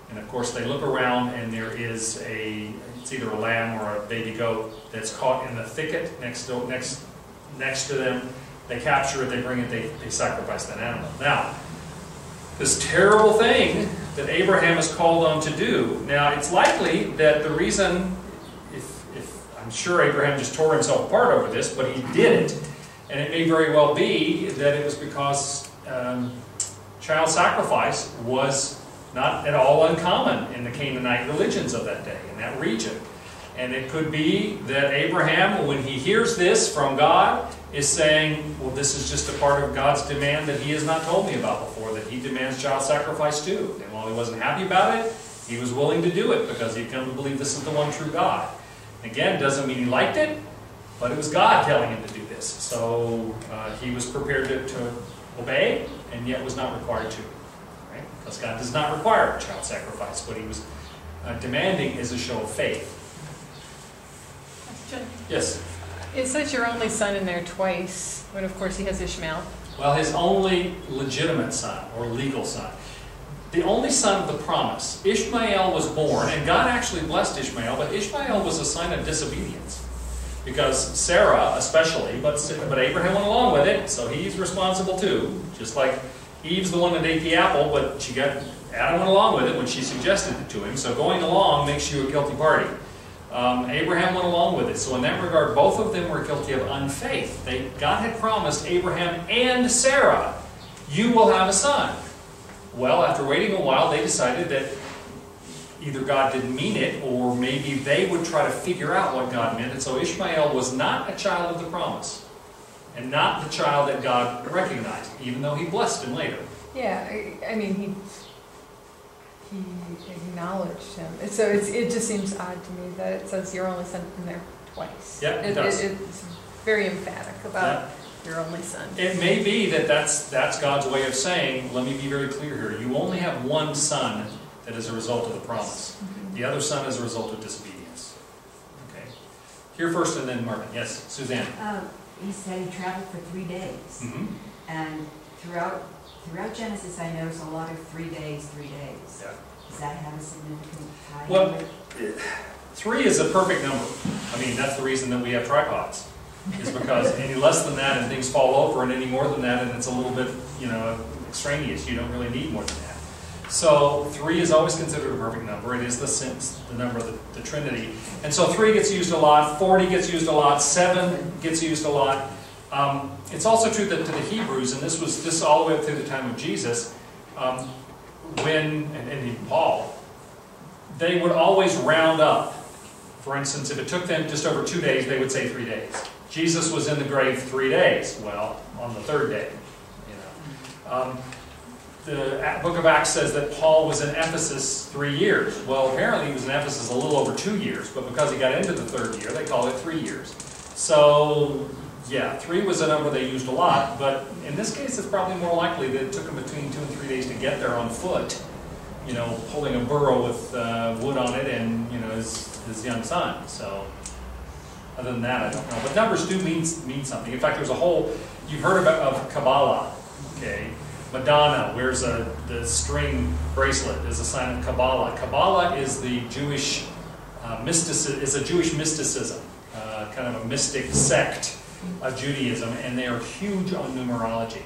Speaker 1: And of course, they look around and there is a, it's either a lamb or a baby goat that's caught in the thicket next to, next, next to them. They capture it, they bring it, they, they sacrifice that animal. Now, this terrible thing that Abraham is called on to do. Now, it's likely that the reason, if, if I'm sure Abraham just tore himself apart over this, but he did it, and it may very well be that it was because um, child sacrifice was not at all uncommon in the Canaanite religions of that day, in that region. And it could be that Abraham, when he hears this from God, is saying, well, this is just a part of God's demand that he has not told me about before, that he demands child sacrifice too. And while he wasn't happy about it, he was willing to do it because he'd come to believe this is the one true God. Again, doesn't mean he liked it, but it was God telling him to do this. So uh, he was prepared to, to obey, and yet was not required to. Right? Because God does not require child sacrifice. What he was uh, demanding is a show of faith. Yes?
Speaker 8: It says your only son in there twice, when of course he has Ishmael.
Speaker 1: Well, his only legitimate son, or legal son. The only son of the promise. Ishmael was born, and God actually blessed Ishmael, but Ishmael was a sign of disobedience. Because Sarah, especially, but, but Abraham went along with it, so he's responsible too. Just like Eve's the one that ate the apple, but she got Adam went along with it when she suggested it to him. So going along makes you a guilty party. Um, Abraham went along with it. So in that regard, both of them were guilty of unfaith. They, God had promised Abraham and Sarah, you will have a son. Well, after waiting a while, they decided that either God didn't mean it, or maybe they would try to figure out what God meant. And so Ishmael was not a child of the promise, and not the child that God recognized, even though he blessed him later.
Speaker 8: Yeah, I, I mean, he, he acknowledged him. So it's, it just seems odd to me that it says you're only sent in there twice.
Speaker 1: Yeah, it does.
Speaker 8: It's very emphatic about your only son.
Speaker 1: It may be that that's, that's God's way of saying, let me be very clear here, you only have one son that is a result of the promise. The other son is a result of disobedience. Okay. Here first and then Marvin. Yes, Suzanne.
Speaker 5: Um, he said he traveled for three days,
Speaker 1: Mhm.
Speaker 5: and throughout, throughout Genesis, I notice a lot of three days, three days.
Speaker 1: Yeah.
Speaker 5: Does that have a significant tie?
Speaker 1: Well,
Speaker 5: it?
Speaker 1: Three is a perfect number. I mean, that's the reason that we have tripods. Is because any less than that and things fall over, and any more than that and it's a little bit, you know, extraneous, you don't really need more than that. So three is always considered a perfect number. It is the the number of the, the Trinity. And so three gets used a lot, forty gets used a lot, seven gets used a lot. Um, it's also true that to the Hebrews, and this was this all the way up through the time of Jesus, um, when and, and even Paul, they would always round up. For instance, if it took them just over two days, they would say three days. Jesus was in the grave three days. Well, on the third day, you know. Um, the book of Acts says that Paul was in Ephesus three years. Well, apparently he was in Ephesus a little over two years, but because he got into the third year, they call it three years. So, yeah, three was a number they used a lot, but in this case, it's probably more likely that it took him between two and three days to get there on foot. You know, pulling a burro with uh, wood on it and, you know, his, his young son. So, other than that, I don't know. But numbers do mean, mean something. In fact, there's a whole, you've heard about of Kabbalah, okay? Madonna wears a, the string bracelet as a sign of Kabbalah. Kabbalah is the Jewish uh, mysticism, is a Jewish mysticism, uh, kind of a mystic sect of Judaism, and they are huge on numerology.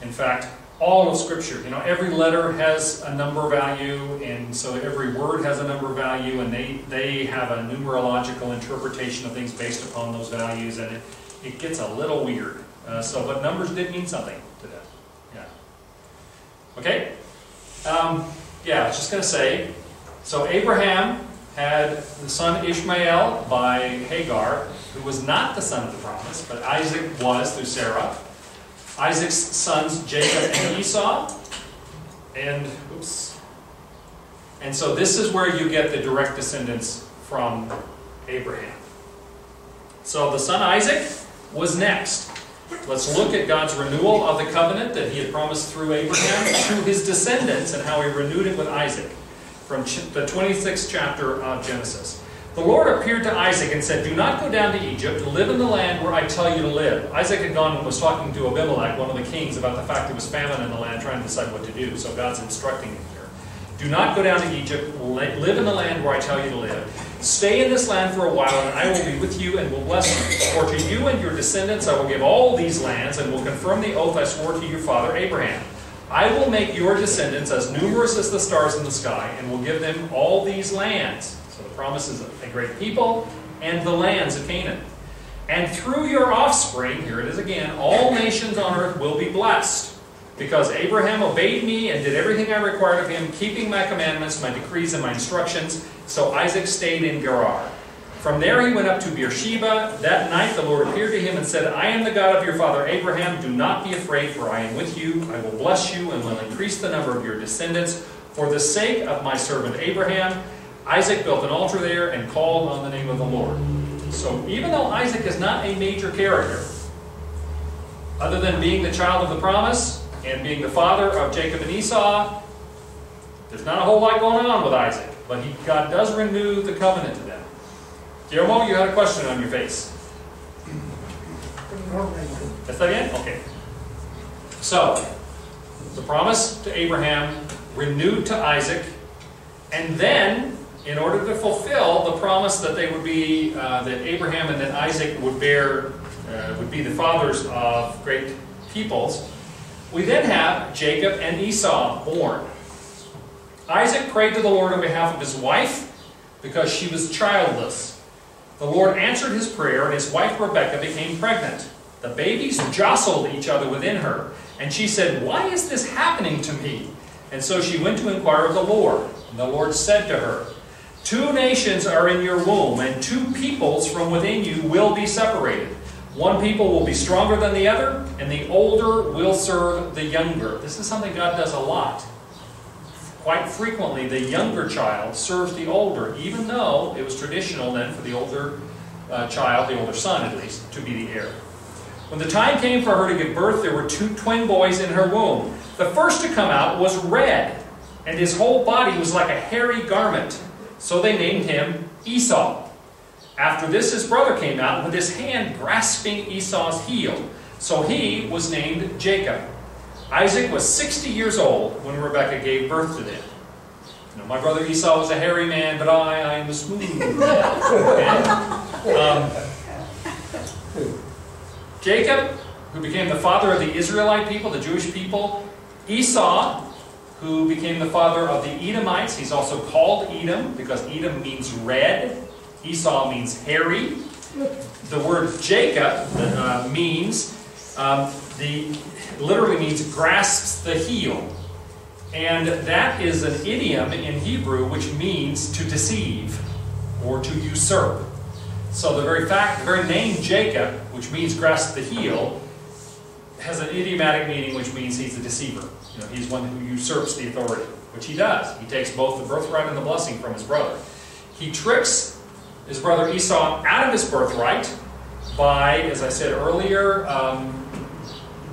Speaker 1: In fact, all of Scripture, you know, every letter has a number value, and so every word has a number value, and they, they have a numerological interpretation of things based upon those values, and it, it gets a little weird. Uh, so, but numbers did mean something. Okay? Um, yeah, I was just going to say, so Abraham had the son Ishmael by Hagar, who was not the son of the promise, but Isaac was through Sarah. Isaac's sons Jacob and Esau. And, oops. And so this is where you get the direct descendants from Abraham. So the son Isaac was next. Let's look at God's renewal of the covenant that he had promised through Abraham to his descendants and how he renewed it with Isaac from the 26th chapter of Genesis. The Lord appeared to Isaac and said, Do not go down to Egypt, live in the land where I tell you to live. Isaac had gone and was talking to Abimelech, one of the kings, about the fact there was famine in the land, trying to decide what to do. So God's instructing him. Do not go down to Egypt, live in the land where I tell you to live. Stay in this land for a while, and I will be with you and will bless you. For to you and your descendants I will give all these lands, and will confirm the oath I swore to your father Abraham. I will make your descendants as numerous as the stars in the sky, and will give them all these lands. So the promise is a great people and the lands of Canaan. And through your offspring, here it is again, all nations on earth will be blessed. Because Abraham obeyed me and did everything I required of him, keeping my commandments, my decrees, and my instructions. So Isaac stayed in Gerar. From there he went up to Beersheba. That night the Lord appeared to him and said, I am the God of your father Abraham. Do not be afraid, for I am with you. I will bless you and will increase the number of your descendants. For the sake of my servant Abraham, Isaac built an altar there and called on the name of the Lord. So even though Isaac is not a major character, other than being the child of the promise and being the father of Jacob and Esau, there's not a whole lot going on with Isaac. But he, God does renew the covenant to them. Guillermo, you had a question on your face. That's that again? Okay. So, the promise to Abraham renewed to Isaac, and then, in order to fulfill the promise that they would be, uh, that Abraham and then Isaac would bear, uh, would be the fathers of great peoples, we then have Jacob and Esau born. Isaac prayed to the Lord on behalf of his wife because she was childless. The Lord answered his prayer, and his wife Rebekah became pregnant. The babies jostled each other within her, and she said, Why is this happening to me? And so she went to inquire of the Lord. And the Lord said to her, Two nations are in your womb, and two peoples from within you will be separated. One people will be stronger than the other, and the older will serve the younger. This is something God does a lot. Quite frequently, the younger child serves the older, even though it was traditional then for the older uh, child, the older son at least, to be the heir. When the time came for her to give birth, there were two twin boys in her womb. The first to come out was red, and his whole body was like a hairy garment. So they named him Esau. After this, his brother came out with his hand grasping Esau's heel. So he was named Jacob. Isaac was 60 years old when Rebekah gave birth to them. Now, my brother Esau was a hairy man, but I, I am a smooth man. Okay? Um, Jacob, who became the father of the Israelite people, the Jewish people. Esau, who became the father of the Edomites. He's also called Edom because Edom means red. Esau means hairy. The word Jacob uh, means, um, the, literally means grasps the heel. And that is an idiom in Hebrew which means to deceive or to usurp. So the very fact, the very name Jacob, which means grasp the heel, has an idiomatic meaning which means he's a deceiver. You know, he's one who usurps the authority, which he does. He takes both the birthright and the blessing from his brother. He tricks his brother Esau out of his birthright by, as I said earlier, um,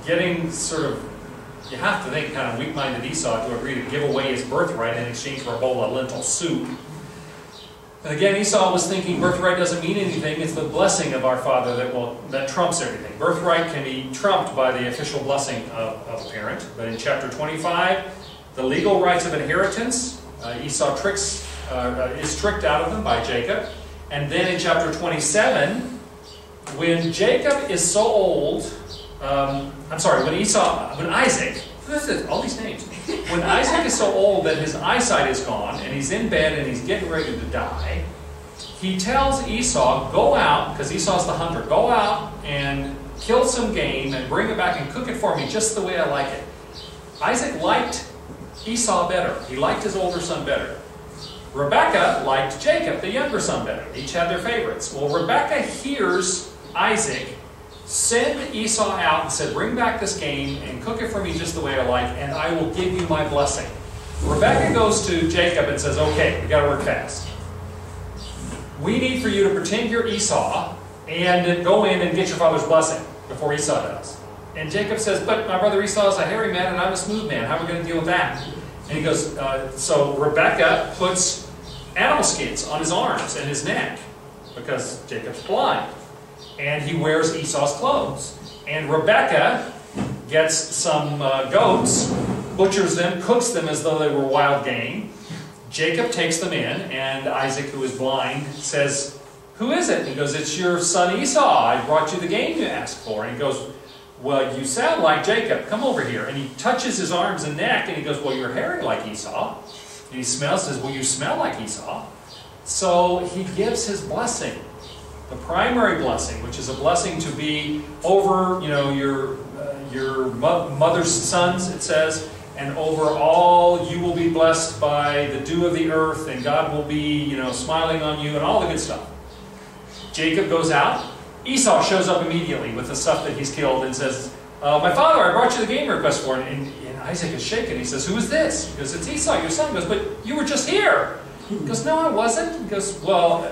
Speaker 1: getting sort of, you have to think kind of weak-minded Esau to agree to give away his birthright in exchange for a bowl of lentil soup. And again, Esau was thinking birthright doesn't mean anything. It's the blessing of our father that will that trumps everything. Birthright can be trumped by the official blessing of, of a parent. But in chapter 25, the legal rights of inheritance, uh, Esau tricks uh, is tricked out of them by Jacob. And then in chapter 27, when Jacob is so old, um, I'm sorry, when Esau, when Isaac, all these names. When Isaac is so old that his eyesight is gone and he's in bed and he's getting ready to die, he tells Esau, go out, because Esau's the hunter, go out and kill some game and bring it back and cook it for me just the way I like it. Isaac liked Esau better. He liked his older son better. Rebecca liked Jacob, the younger son, better. Each had their favorites. Well, Rebecca hears Isaac send Esau out and said, bring back this game and cook it for me just the way I like, and I will give you my blessing. Rebecca goes to Jacob and says, okay, we got to work fast. We need for you to pretend you're Esau and go in and get your father's blessing before Esau does. And Jacob says, but my brother Esau is a hairy man and I'm a smooth man. How are we going to deal with that? And he goes, uh, so Rebecca puts animal skins on his arms and his neck because Jacob's blind. And he wears Esau's clothes. And Rebecca gets some uh, goats, butchers them, cooks them as though they were wild game. Jacob takes them in, and Isaac, who is blind, says, Who is it? And he goes, It's your son Esau. I brought you the game you asked for. And he goes, Well, you sound like Jacob. Come over here. And he touches his arms and neck, and he goes, Well, you're hairy like Esau. And he smells, says, Well, you smell like Esau. So he gives his blessing the primary blessing, which is a blessing to be over, you know, your uh, your mo mother's sons, it says, and over all you will be blessed by the dew of the earth, and God will be, you know, smiling on you, and all the good stuff. Jacob goes out. Esau shows up immediately with the stuff that he's killed and says, uh, "My father, I brought you the game request for it." And, Isaac is shaken. He says, "Who is this?" He goes, "It's Esau, your son." He goes, "But you were just here." He goes, "No, I wasn't." He goes, "Well."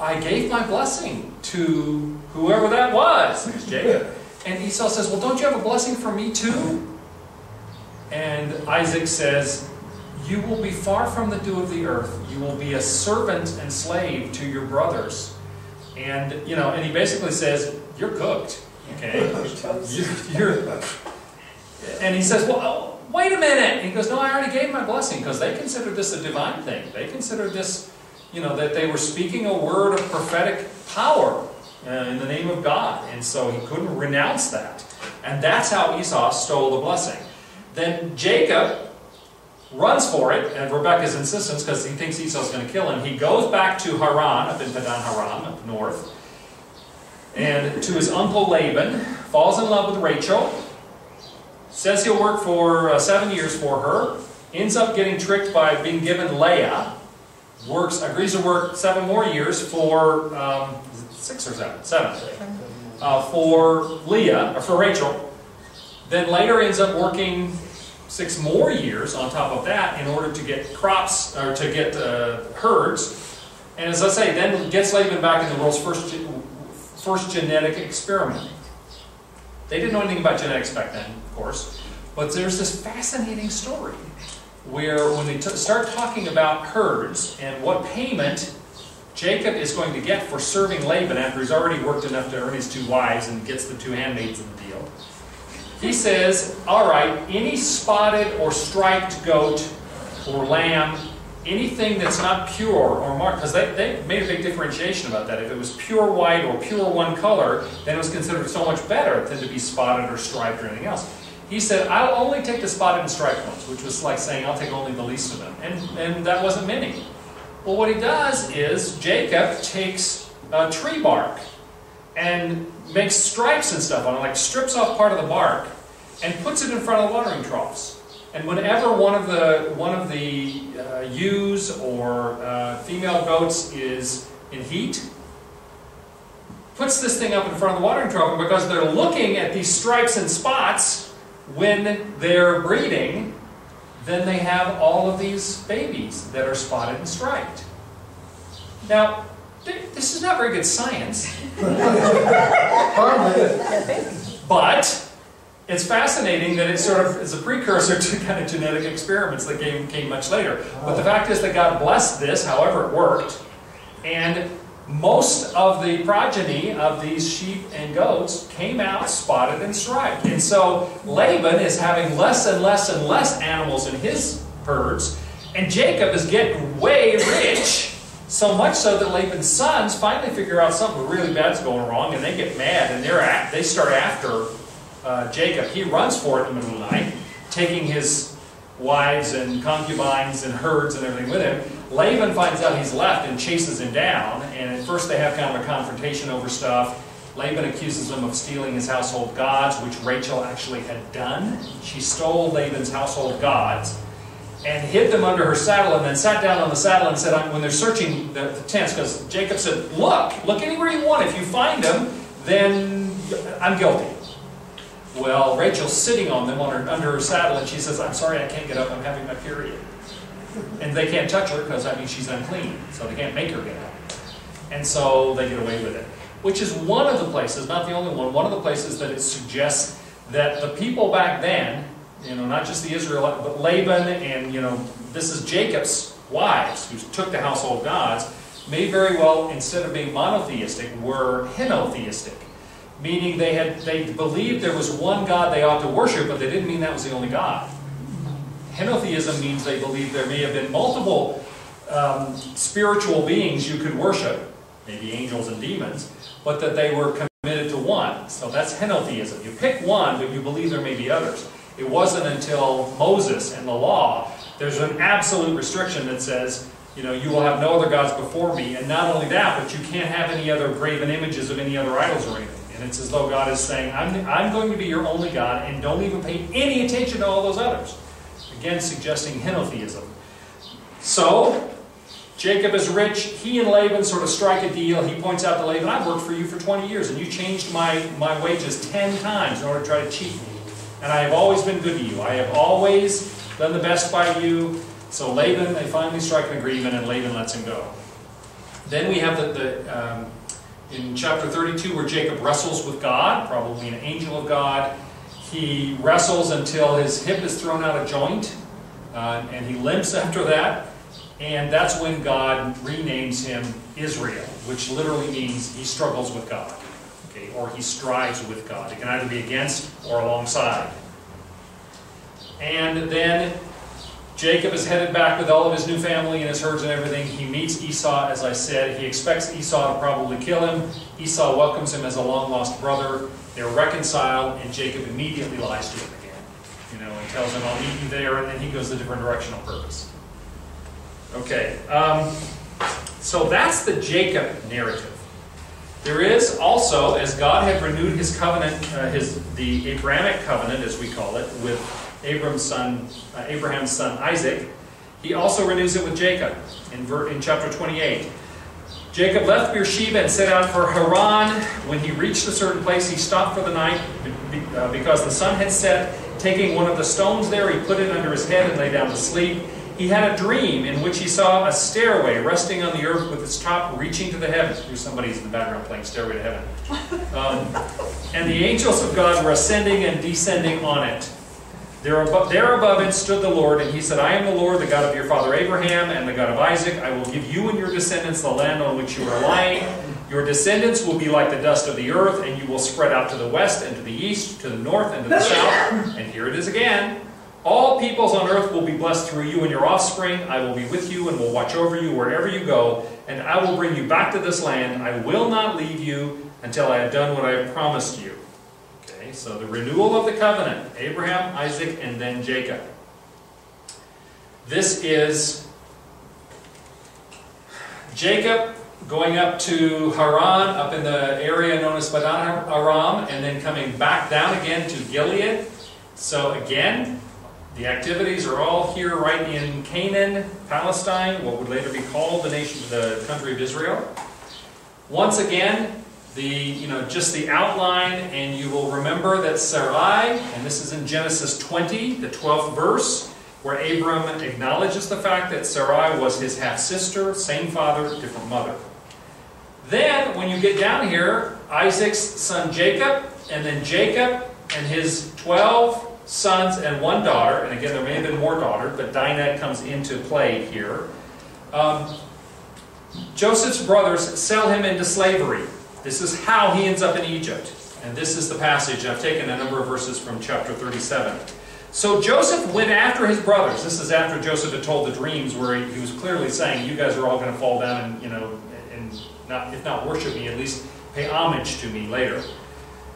Speaker 1: I gave my blessing to whoever that was. It's Jacob. And Esau says, Well, don't you have a blessing for me too? And Isaac says, You will be far from the dew of the earth. You will be a servant and slave to your brothers. And, you know, and he basically says, You're cooked. Okay? You're, you're and he says, Well, oh, wait a minute. He goes, No, I already gave my blessing because they considered this a divine thing. They considered this you know, that they were speaking a word of prophetic power uh, in the name of God. And so he couldn't renounce that. And that's how Esau stole the blessing. Then Jacob runs for it at Rebekah's insistence because he thinks Esau's going to kill him. He goes back to Haran, up in Padan Haran, up north, and to his uncle Laban, falls in love with Rachel, says he'll work for uh, seven years for her, ends up getting tricked by being given Leah, works, agrees to work seven more years for, um, six or seven? Seven. Uh, for Leah, or for Rachel. Then later ends up working six more years on top of that in order to get crops, or to get uh, herds. And as I say, then gets Laban back in the world's first, first genetic experiment. They didn't know anything about genetics back then, of course. But there's this fascinating story where when they start talking about herds and what payment Jacob is going to get for serving Laban after he's already worked enough to earn his two wives and gets the two handmaids in the deal. He says, All right, any spotted or striped goat or lamb, anything that's not pure or marked, because they, they made a big differentiation about that. If it was pure white or pure one color, then it was considered so much better than to be spotted or striped or anything else. He said, I'll only take the spotted and striped ones, which was like saying, I'll take only the least of them. And, and that wasn't many. Well, what he does is Jacob takes uh, tree bark and makes stripes and stuff on it, like strips off part of the bark and puts it in front of the watering troughs. And whenever one of the one of the uh, ewes or uh, female goats is in heat, puts this thing up in front of the watering trough, because they're looking at these stripes and spots when they're breeding, then they have all of these babies that are spotted and striped. Now, th- this is not very good science, but it's fascinating that it sort of is a precursor to kind of genetic experiments that came, came much later. But the fact is that God blessed this, however it worked, and most of the progeny of these sheep and goats came out spotted and striped. And so Laban is having less and less and less animals in his herds, and Jacob is getting way rich. So much so that Laban's sons finally figure out something really bad's going wrong, and they get mad, and they're at, they start after uh, Jacob. He runs for it in the middle of the night, taking his wives and concubines and herds and everything with him. Laban finds out he's left and chases him down, and at first they have kind of a confrontation over stuff. Laban accuses him of stealing his household gods, which Rachel actually had done. She stole Laban's household gods and hid them under her saddle and then sat down on the saddle and said, when they're searching the, the tents, because Jacob said, Look, look anywhere you want. If you find them, then I'm guilty. Well, Rachel's sitting on them on her, under her saddle, and she says, I'm sorry, I can't get up, I'm having my period. And they can't touch her because, I mean, she's unclean, so they can't make her get up. And so they get away with it. Which is one of the places, not the only one, one of the places that it suggests that the people back then, you know, not just the Israelite, but Laban and, you know, this is Jacob's wives who took the household gods, may very well, instead of being monotheistic, were henotheistic meaning they had they believed there was one God they ought to worship, but they didn't mean that was the only God. Henotheism means they believed there may have been multiple um, spiritual beings you could worship, maybe angels and demons, but that they were committed to one. So that's henotheism. You pick one, but you believe there may be others. It wasn't until Moses and the law, there's an absolute restriction that says, you know, you will have no other gods before me. And not only that, but you can't have any other graven images of any other idols or anything. And it's as though God is saying, I'm, I'm going to be your only God, and don't even pay any attention to all those others. Again, suggesting henotheism. So, Jacob is rich. He and Laban sort of strike a deal. He points out to Laban, I've worked for you for 20 years, and you changed my, my wages 10 times in order to try to cheat me. And I have always been good to you. I have always done the best by you. So Laban, they finally strike an agreement, and Laban lets him go. Then we have the, the um, in chapter 32 where Jacob wrestles with God, probably an angel of God. He wrestles until his hip is thrown out of joint, uh, and he limps after that. And that's when God renames him Israel, which literally means he struggles with God, okay, or he strives with God. It can either be against or alongside. And then Jacob is headed back with all of his new family and his herds and everything. He meets Esau, as I said. He expects Esau to probably kill him. Esau welcomes him as a long lost brother. They're reconciled, and Jacob immediately lies to him again. You know, and tells him, I'll meet you there, and then he goes a different direction on purpose. Okay, um, so that's the Jacob narrative. There is also, as God had renewed his covenant, uh, his the Abrahamic covenant, as we call it, with Abram's son, uh, Abraham's son Isaac, he also renews it with Jacob in, in chapter 28. Jacob left Beersheba and set out for Haran. When he reached a certain place, he stopped for the night uh, because the sun had set. Taking one of the stones there, he put it under his head and lay down to sleep. he had a dream in which he saw a stairway resting on the earth with its top reaching to the heavens. Here's somebody's in the background playing Stairway to Heaven. Um, and the angels of God were ascending and descending on it. There above, there above it stood the Lord, and he said, I am the Lord, the God of your father Abraham, and the God of Isaac. I will give you and your descendants the land on which you are lying. Your descendants will be like the dust of the earth, and you will spread out to the west and to the east, to the north and to the south. And here it is again. All peoples on earth will be blessed through you and your offspring. I will be with you and will watch over you wherever you go, and I will bring you back to this land. I will not leave you until I have done what I have promised you. So the renewal of the covenant Abraham, Isaac, and then Jacob. This is Jacob going up to Haran, up in the area known as Padan Aram, and then coming back down again to Gilead. So again, the activities are all here right in Canaan, Palestine, what would later be called the nation, the country of Israel. Once again, the you know just the outline, and you will remember that Sarai, and this is in Genesis 20, the 12th verse, where Abram acknowledges the fact that Sarai was his half sister, same father, different mother. Then, when you get down here, Isaac's son Jacob, and then Jacob and his 12 sons and one daughter, and again, there may have been more daughters, but Dinah comes into play here. Um, Joseph's brothers sell him into slavery. This is how he ends up in Egypt. And this is the passage. I've taken a number of verses from chapter 37. So Joseph went after his brothers. This is after Joseph had told the dreams where he, was clearly saying, you guys are all going to fall down and, you know, and not, if not worship me, at least pay homage to me later.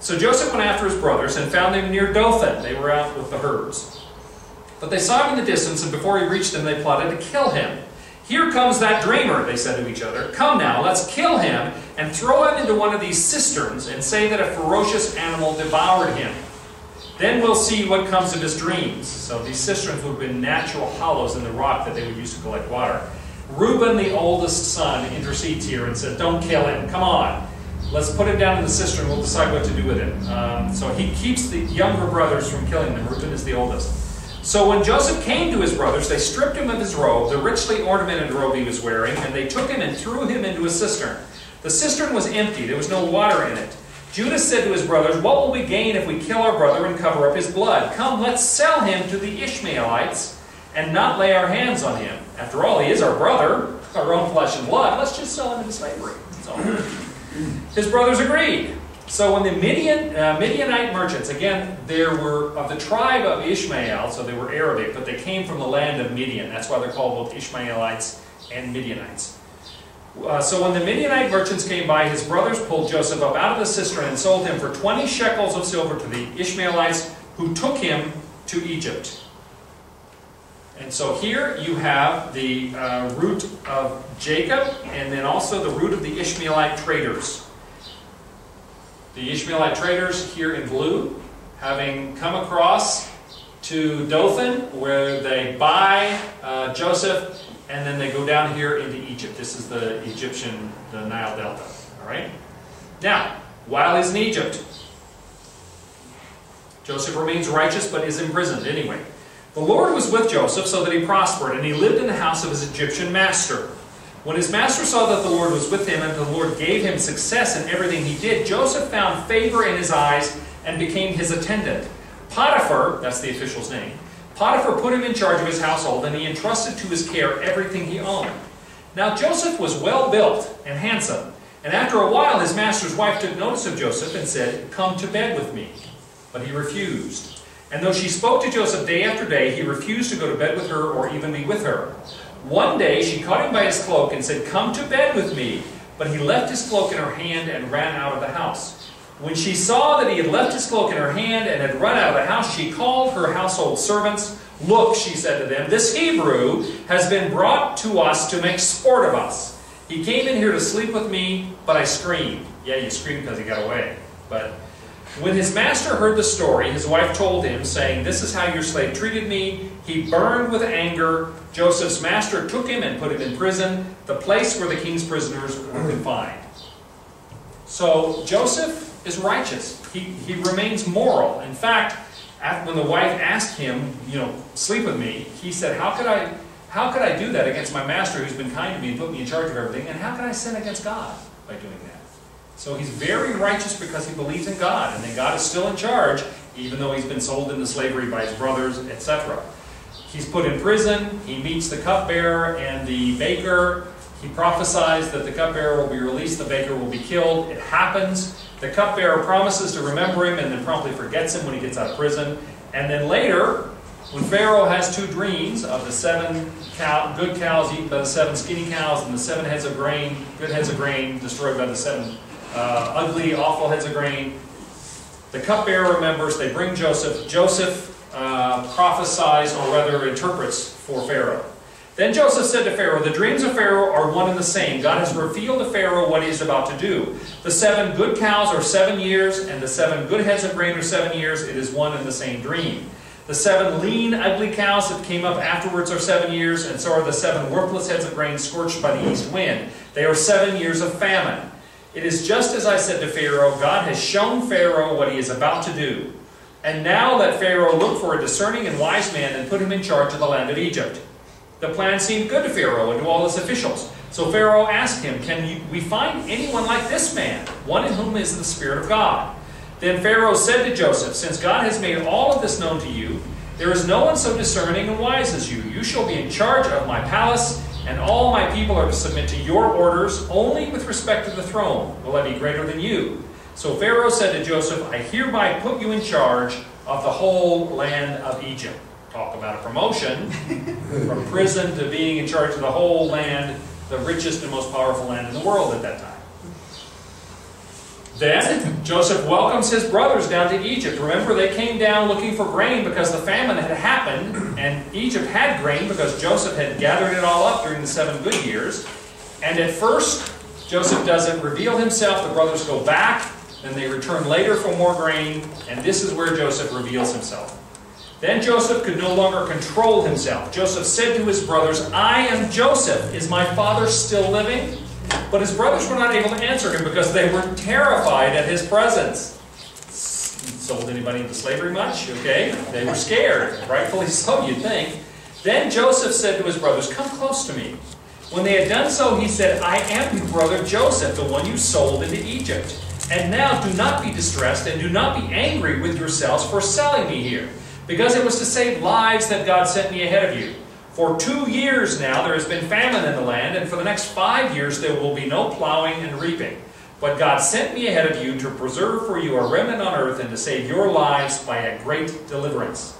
Speaker 1: So Joseph went after his brothers and found them near Dothan. They were out with the herds. But they saw him in the distance, and before he reached them, they plotted to kill him. Here comes that dreamer, they said to each other. Come now, let's kill him and throw him into one of these cisterns and say that a ferocious animal devoured him. Then we'll see what comes of his dreams. So these cisterns would have been natural hollows in the rock that they would use to collect water. Reuben, the oldest son, intercedes here and says, Don't kill him, come on. Let's put him down in the cistern, we'll decide what to do with him. Um, so he keeps the younger brothers from killing them. Reuben is the oldest. So when Joseph came to his brothers, they stripped him of his robe, the richly ornamented robe he was wearing, and they took him and threw him into a cistern. The cistern was empty, there was no water in it. Judah said to his brothers, What will we gain if we kill our brother and cover up his blood? Come, let's sell him to the Ishmaelites and not lay our hands on him. After all, he is our brother, our own flesh and blood. Let's just sell him into slavery. His brothers agreed. So when the Midian, uh, Midianite merchants, again, there were of the tribe of Ishmael, so they were Arabic, but they came from the land of Midian. That's why they're called both Ishmaelites and Midianites. Uh, so when the Midianite merchants came by, his brothers pulled Joseph up out of the cistern and sold him for 20 shekels of silver to the Ishmaelites, who took him to Egypt. And so here you have the uh, root of Jacob, and then also the root of the Ishmaelite traders. The Ishmaelite traders here in blue, having come across to Dothan, where they buy uh, Joseph, and then they go down here into Egypt. This is the Egyptian, the Nile Delta. All right. Now, while he's in Egypt, Joseph remains righteous, but is imprisoned anyway. The Lord was with Joseph so that he prospered, and he lived in the house of his Egyptian master. When his master saw that the Lord was with him and the Lord gave him success in everything he did, Joseph found favor in his eyes and became his attendant. Potiphar, that's the official's name, Potiphar put him in charge of his household, and he entrusted to his care everything he owned. Now Joseph was well built and handsome, and after a while his master's wife took notice of Joseph and said, Come to bed with me. But he refused. And though she spoke to Joseph day after day, he refused to go to bed with her or even be with her. One day she caught him by his cloak and said, Come to bed with me. But he left his cloak in her hand and ran out of the house. When she saw that he had left his cloak in her hand and had run out of the house, she called her household servants. Look, she said to them, this Hebrew has been brought to us to make sport of us. He came in here to sleep with me, but I screamed. Yeah, you screamed because he got away. But when his master heard the story, his wife told him, saying, This is how your slave treated me. He burned with anger. Joseph's master took him and put him in prison, the place where the king's prisoners were confined. So Joseph is righteous. He, he remains moral. In fact, when the wife asked him, you know, sleep with me, he said, How could I How could I do that against my master who's been kind to me and put me in charge of everything? And how can I sin against God by doing that? So he's very righteous because he believes in God, and that God is still in charge, even though he's been sold into slavery by his brothers, etc. He's put in prison, he meets the cupbearer and the baker. He prophesies that the cupbearer will be released, the baker will be killed. It happens. The cupbearer promises to remember him and then promptly forgets him when he gets out of prison. And then later, when Pharaoh has two dreams of the seven cow, good cows eaten by the seven skinny cows and the seven heads of grain, good heads of grain destroyed by the seven uh, ugly, awful heads of grain, the cupbearer remembers, they bring Joseph. Joseph uh, prophesies, or rather interprets, for Pharaoh. Then Joseph said to Pharaoh, The dreams of Pharaoh are one and the same. God has revealed to Pharaoh what he is about to do. The seven good cows are seven years, and the seven good heads of grain are seven years. It is one and the same dream. The seven lean, ugly cows that came up afterwards are seven years, and so are the seven worthless heads of grain scorched by the east wind. They are seven years of famine. It is just as I said to Pharaoh, God has shown Pharaoh what he is about to do. And now let Pharaoh look for a discerning and wise man and put him in charge of the land of Egypt. The plan seemed good to Pharaoh and to all his officials. So Pharaoh asked him, Can we find anyone like this man, one in whom is the Spirit of God? Then Pharaoh said to Joseph, Since God has made all of this known to you, there is no one so discerning and wise as you. You shall be in charge of my palace, and all my people are to submit to your orders. Only with respect to the throne will I be greater than you. So Pharaoh said to Joseph, I hereby put you in charge of the whole land of Egypt. Talk about a promotion from prison to being in charge of the whole land, the richest and most powerful land in the world at that time. Then Joseph welcomes his brothers down to Egypt. Remember, they came down looking for grain because the famine had happened, and Egypt had grain because Joseph had gathered it all up during the seven good years. And at first, Joseph doesn't reveal himself. The brothers go back, then they return later for more grain, and this is where Joseph reveals himself. Then Joseph could no longer control himself. Joseph said to his brothers, I am Joseph. Is my father still living? But his brothers were not able to answer him because they were terrified at his presence. Sold anybody into slavery much? Okay. They were scared. Rightfully so, you'd think. Then Joseph said to his brothers, Come close to me. When they had done so, he said, I am your brother Joseph, the one you sold into Egypt. And now do not be distressed and do not be angry with yourselves for selling me here, because it was to save lives that God sent me ahead of you. For two years now there has been famine in the land, and for the next five years there will be no plowing and reaping. But God sent me ahead of you to preserve for you a remnant on earth and to save your lives by a great deliverance.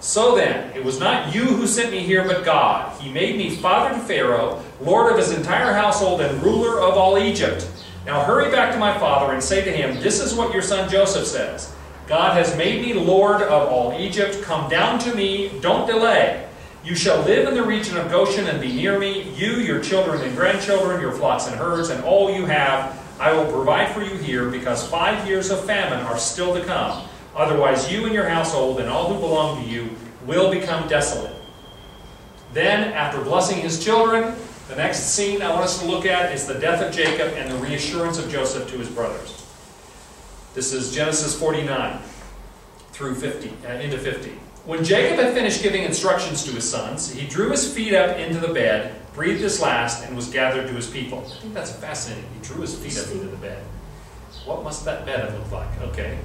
Speaker 1: So then, it was not you who sent me here, but God. He made me father to Pharaoh, lord of his entire household, and ruler of all Egypt. Now hurry back to my father and say to him, This is what your son Joseph says God has made me lord of all Egypt. Come down to me, don't delay. You shall live in the region of Goshen and be near me, you, your children and grandchildren, your flocks and herds, and all you have. I will provide for you here, because five years of famine are still to come. Otherwise, you and your household and all who belong to you will become desolate. Then, after blessing his children, the next scene I want us to look at is the death of Jacob and the reassurance of Joseph to his brothers. This is Genesis 49 through 50, uh, into 50. When Jacob had finished giving instructions to his sons, he drew his feet up into the bed, breathed his last, and was gathered to his people. I think that's fascinating. He drew his feet up into the bed. What must that bed have looked like? Okay.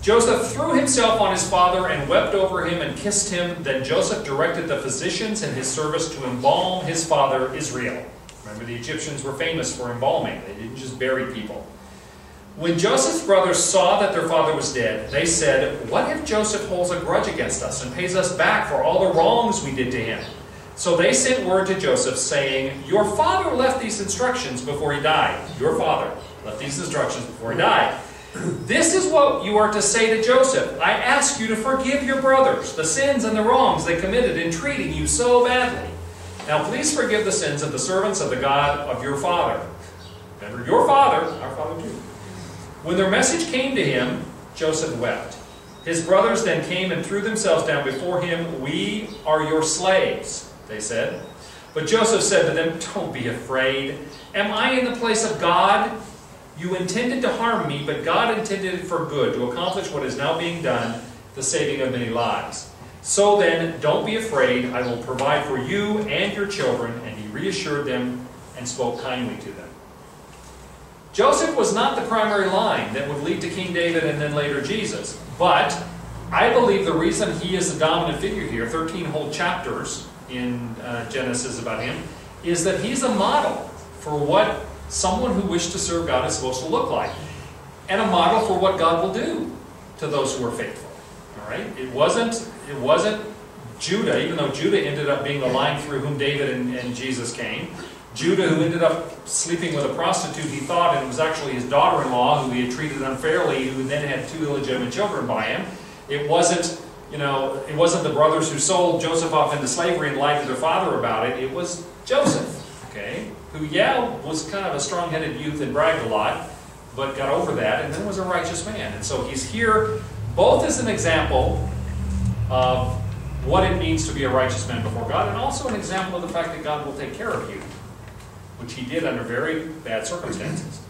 Speaker 1: Joseph threw himself on his father and wept over him and kissed him. Then Joseph directed the physicians in his service to embalm his father Israel. Remember, the Egyptians were famous for embalming, they didn't just bury people. When Joseph's brothers saw that their father was dead, they said, What if Joseph holds a grudge against us and pays us back for all the wrongs we did to him? So they sent word to Joseph, saying, Your father left these instructions before he died. Your father left these instructions before he died. This is what you are to say to Joseph I ask you to forgive your brothers the sins and the wrongs they committed in treating you so badly. Now please forgive the sins of the servants of the God of your father. Remember, your father, our father too. When their message came to him, Joseph wept. His brothers then came and threw themselves down before him. We are your slaves, they said. But Joseph said to them, Don't be afraid. Am I in the place of God? You intended to harm me, but God intended it for good, to accomplish what is now being done, the saving of many lives. So then, don't be afraid, I will provide for you and your children. And he reassured them and spoke kindly to them. Joseph was not the primary line that would lead to King David and then later Jesus. But I believe the reason he is the dominant figure here, 13 whole chapters in uh, Genesis about him, is that he's a model for what someone who wished to serve God is supposed to look like. And a model for what God will do to those who are faithful. All right? It wasn't, it wasn't Judah, even though Judah ended up being the line through whom David and, and Jesus came. Judah, who ended up sleeping with a prostitute, he thought, and it was actually his daughter-in-law, who he had treated unfairly, who then had two illegitimate children by him. It wasn't, you know, it wasn't the brothers who sold Joseph off into slavery and lied to their father about it. It was Joseph, okay, who, yeah, was kind of a strong-headed youth and bragged a lot, but got over that, and then was a righteous man. And so he's here both as an example of what it means to be a righteous man before God, and also an example of the fact that God will take care of you, which he did under very bad circumstances.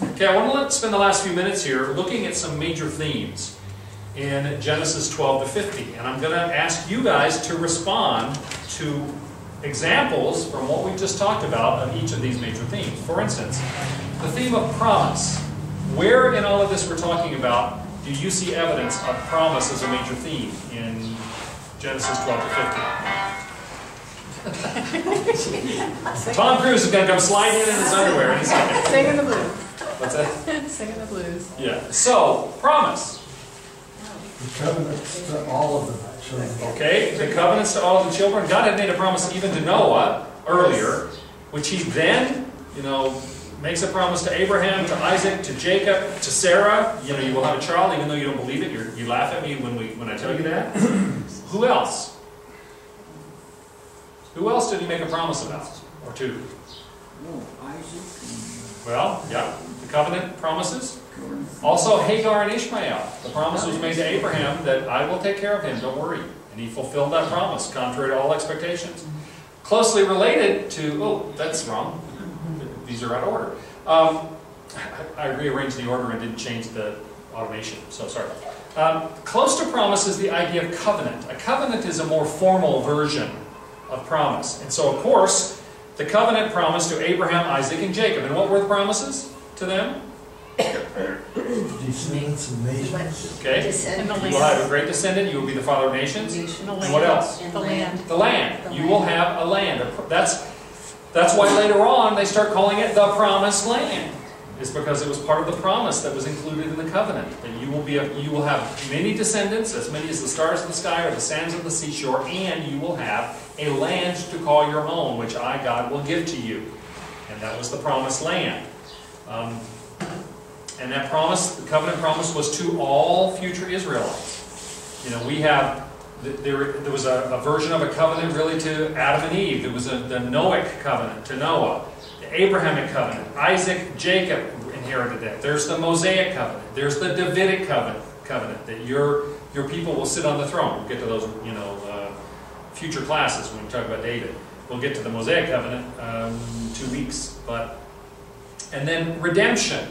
Speaker 1: Okay, I want to let, spend the last few minutes here looking at some major themes in Genesis 12 to 50. And I'm going to ask you guys to respond to examples from what we just talked about of each of these major themes. For instance, the theme of promise. Where in all of this we're talking about do you see evidence of promise as a major theme in Genesis 12 to 50? Tom Cruise is going to come sliding in in his underwear in a second.
Speaker 8: Singing the blues.
Speaker 1: What's that?
Speaker 8: Singing the blues.
Speaker 1: Yeah. So, promise.
Speaker 3: The covenants to all of the children.
Speaker 1: Okay, the covenants to all of the children. God had made a promise even to Noah earlier, which he then, you know, makes a promise to Abraham, to Isaac, to Jacob, to Sarah. You know, you will have a child, even though you don't believe it. You're, you laugh at me when we when I tell you that. Who else? Who else did he make a promise about, or to?
Speaker 4: Oh, Isaac
Speaker 1: Well, yeah, the covenant promises. Also, Hagar and Ishmael. The promise was made to Abraham that I will take care of him, don't worry. And he fulfilled that promise, contrary to all expectations. Closely related to, oh, that's wrong. These are out of order. Um, I I rearranged the order and didn't change the automation, so sorry. Um, close to promise is the idea of covenant. A covenant is a more formal version of promise. And so, of course, the covenant promise to Abraham, Isaac, and Jacob. And what were the promises to them?
Speaker 3: Descendants and nations.
Speaker 1: Okay.
Speaker 7: Descend-
Speaker 1: You will have a great descendant, you will be the father of nations.
Speaker 8: And the
Speaker 1: And
Speaker 8: land.
Speaker 1: what else?
Speaker 8: The land.
Speaker 1: The land. You will have a land. That's, that's why later on they start calling it the promised land. It's because it was part of the promise that was included in the covenant. That you will be a, you will have many descendants, as many as the stars of the sky or the sands of the seashore, and you will have a land to call your own, which I, God, will give to you. And that was the promised land. Um, and that promise, the covenant promise, was to all future Israelites. You know, we have, there, there was a, a version of a covenant really to Adam and Eve. There was a, the Noahic covenant to Noah, the Abrahamic covenant. Isaac, Jacob inherited that. There's the Mosaic covenant. There's the Davidic covenant, covenant that your, your people will sit on the throne. We'll get to those, you know, uh, future classes when we talk about David. We'll get to the Mosaic covenant um, in two weeks. But, and then redemption.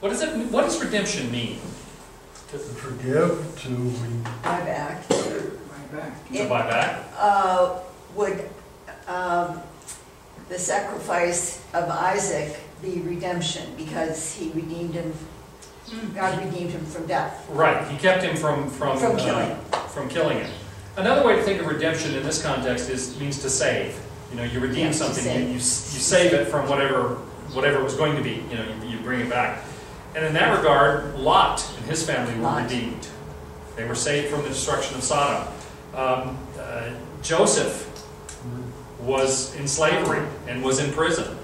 Speaker 1: What does it? What does redemption mean?
Speaker 3: To forgive, to buy
Speaker 7: My back.
Speaker 4: right back.
Speaker 1: To buy back?
Speaker 7: Uh, would, um, the sacrifice of Isaac be redemption because he redeemed him, God redeemed him from death?
Speaker 1: Right. He kept him from from
Speaker 7: From
Speaker 1: uh, from killing him. Another way to think of redemption in this context is means to save. You know, you redeem something, you, you, you save it from whatever whatever it was going to be. You know, you, you bring it back. And in that regard, Lot and his family were
Speaker 7: Lot.
Speaker 1: redeemed. They were saved from the destruction of Sodom. Um, uh, Joseph was in slavery and was in prison.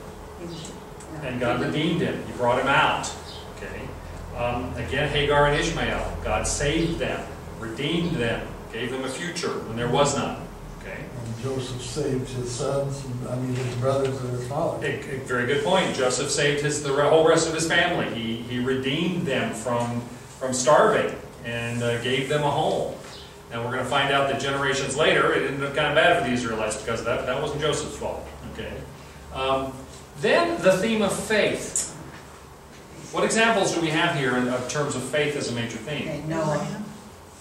Speaker 1: And God redeemed him. He brought him out. Okay. Um, again, Hagar and Ishmael. God saved them, redeemed them, gave them a future when there was none. Okay.
Speaker 3: and Joseph saved his sons, and, I mean, his brothers and his father.
Speaker 1: A, a very good point. Joseph saved his the whole rest of his family. He he redeemed them from from starving and uh, gave them a home. Now we're going to find out that generations later it ended up kind of bad for the Israelites because of that but that wasn't Joseph's fault. Okay. Um, then the theme of faith. What examples do we have here in of terms of faith as a major theme?
Speaker 7: Okay, Noah.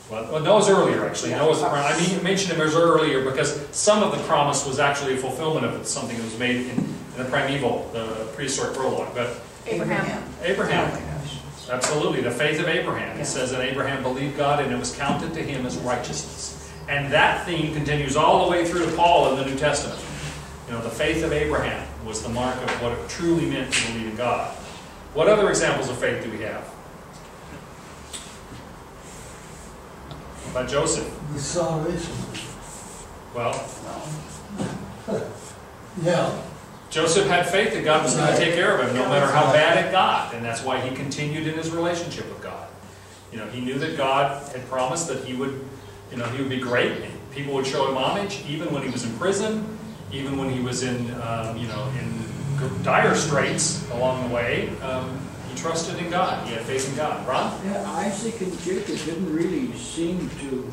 Speaker 1: Well, well, Noah's earlier, actually. Noah's, I mean, you mentioned him as earlier because some of the promise was actually a fulfillment of something that was made in, in the primeval, the prehistoric prologue. But
Speaker 8: Abraham.
Speaker 1: Abraham,
Speaker 7: Oh my gosh.
Speaker 1: absolutely, the faith of Abraham.
Speaker 7: Yeah.
Speaker 1: It says that Abraham believed God and it was counted to him as righteousness. And that theme continues all the way through to Paul in the New Testament. You know, the faith of Abraham was the mark of what it truly meant to believe in God. What other examples of faith do we have? About Joseph.
Speaker 3: The salvation.
Speaker 1: Well,
Speaker 3: Yeah,
Speaker 1: Joseph had faith that God was going to take care of him, no matter how bad it got, and that's why he continued in his relationship with God. You know, he knew that God had promised that he would, you know, he would be great, and people would show him homage, even when he was in prison, even when he was in, um, you know, in dire straits along the way. Um, trusted in God. He had faith in God. Ron?
Speaker 4: Yeah, Isaac and Jacob didn't really seem to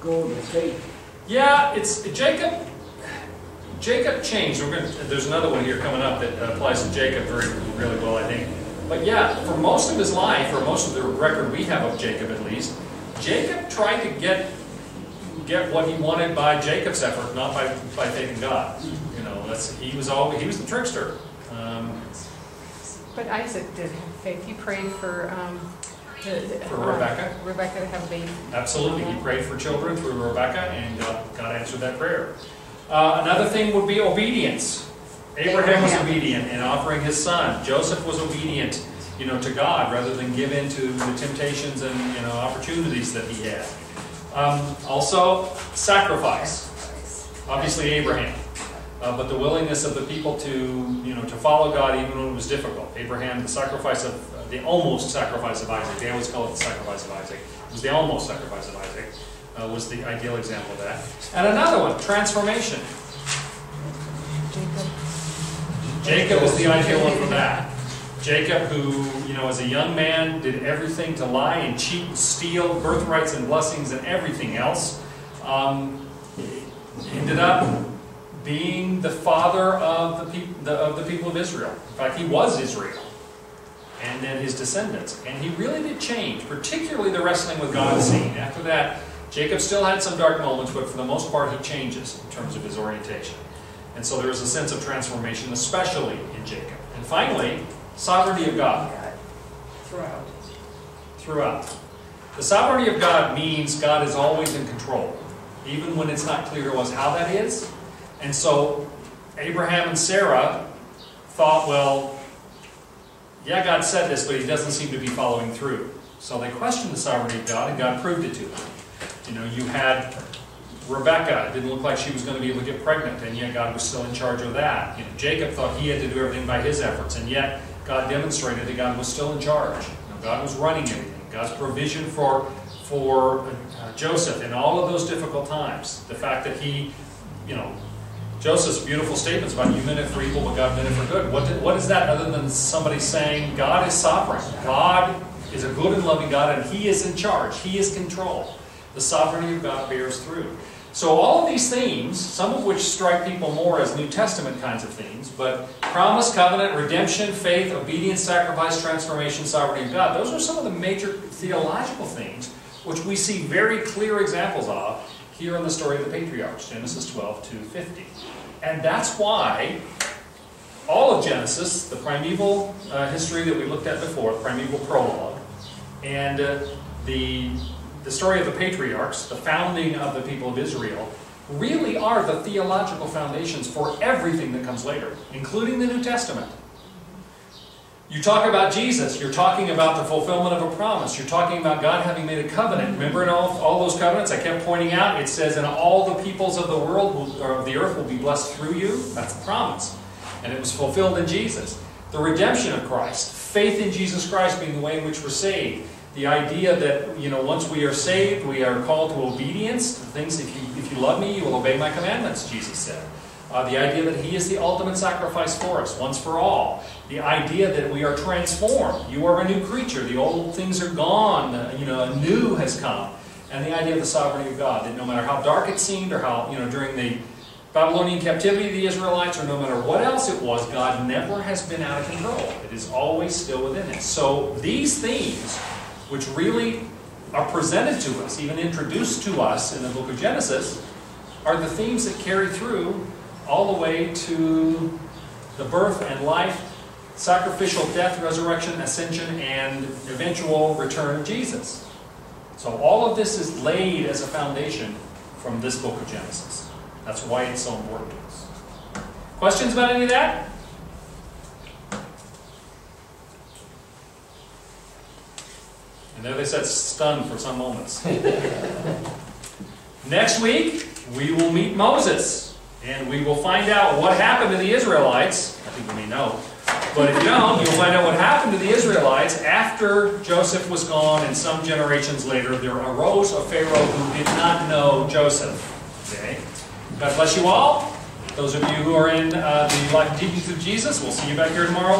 Speaker 4: go the faith.
Speaker 1: Yeah, it's Jacob. Jacob changed. We're gonna, there's another one here coming up that applies to Jacob very, really well, I think. But yeah, for most of his life, or most of the record we have of Jacob at least, Jacob tried to get get what he wanted by Jacob's effort, not by, by faith in God. You know, that's he was always he was the trickster. Um,
Speaker 8: But Isaac did have faith. He prayed for, um, the- the-
Speaker 1: For Rebecca?
Speaker 8: Rebecca to have a baby.
Speaker 1: Absolutely. He prayed for children through Rebecca, and God, God answered that prayer. Uh, another thing would be obedience. Abraham was obedient in offering his son. Joseph was obedient, you know, to God rather than give in to the temptations and you know opportunities that he had. Um, also, sacrifice. Obviously, Abraham. Uh, but the willingness of the people to, you know, to follow God even when it was difficult. Abraham, the sacrifice of, uh, the almost sacrifice of Isaac, they always call it the sacrifice of Isaac. It was the almost sacrifice of Isaac, uh, was the ideal example of that. And another one, transformation.
Speaker 8: Jacob.
Speaker 1: Jacob is the ideal one for that. Jacob, who, you know, as a young man, did everything to lie and cheat and steal birthrights and blessings and everything else, um, ended up being the father of the, the, of the people of Israel. In fact, he was Israel. And then his descendants. And he really did change, particularly the wrestling with God scene. After that, Jacob still had some dark moments, but for the most part, he changes in terms of his orientation. And so there is a sense of transformation, especially in Jacob. And finally, sovereignty of God
Speaker 7: Throughout.
Speaker 1: throughout. The sovereignty of God means God is always in control, even when it's not clear to us how that is. And so Abraham and Sarah thought, well, yeah, God said this, but he doesn't seem to be following through. So they questioned the sovereignty of God, and God proved it to them. You know, you had Rebecca, it didn't look like she was going to be able to get pregnant, and yet God was still in charge of that. You know, Jacob thought he had to do everything by his efforts, and yet God demonstrated that God was still in charge. You know, God was running everything. God's provision for for uh, Joseph in all of those difficult times. The fact that he, you know, Joseph's beautiful statements about you meant it for evil, but God meant it for good. What, did, what is that other than somebody saying God is sovereign? God is a good and loving God, and He is in charge. He is control. The sovereignty of God bears through. So all of these themes, some of which strike people more as New Testament kinds of themes, but promise, covenant, redemption, faith, obedience, sacrifice, transformation, sovereignty of God, those are some of the major theological themes which we see very clear examples of here in the story of the patriarchs, Genesis 12 to 50. And that's why all of Genesis, the primeval uh, history that we looked at before, the primeval prologue, and uh, the, the story of the patriarchs, the founding of the people of Israel, really are the theological foundations for everything that comes later, including the New Testament. You talk about Jesus, you're talking about the fulfillment of a promise. You're talking about God having made a covenant. Remember in all, all those covenants I kept pointing out, it says, and all the peoples of the world, will, or of the earth will be blessed through you. That's a promise. And it was fulfilled in Jesus. The redemption of Christ, faith in Jesus Christ being the way in which we're saved. The idea that, you know, once we are saved, we are called to obedience. To things, if you, if you love me, you will obey my commandments, Jesus said. Uh, the idea that He is the ultimate sacrifice for us, once for all. The idea that we are transformed. You are a new creature. The old things are gone. Uh, you know, a new has come. And the idea of the sovereignty of God, that no matter how dark it seemed or how, you know, during the Babylonian captivity of the Israelites, or no matter what else it was, God never has been out of control. It is always still within it. So these themes, which really are presented to us, even introduced to us in the book of Genesis, are the themes that carry through all the way to the birth and life, sacrificial death, resurrection, ascension, and eventual return of Jesus. So all of this is laid as a foundation from this book of Genesis. That's why it's so important to us. Questions about any of that? And there they said stunned for some moments. Next week, we will meet Moses, and we will find out what happened to the Israelites. I think you may know. But if you don't, you'll find out what happened to the Israelites after Joseph was gone, and some generations later, there arose a Pharaoh who did not know Joseph. Okay? God bless you all. Those of you who are in uh, the Life and Teachings of Jesus, we'll see you back here tomorrow.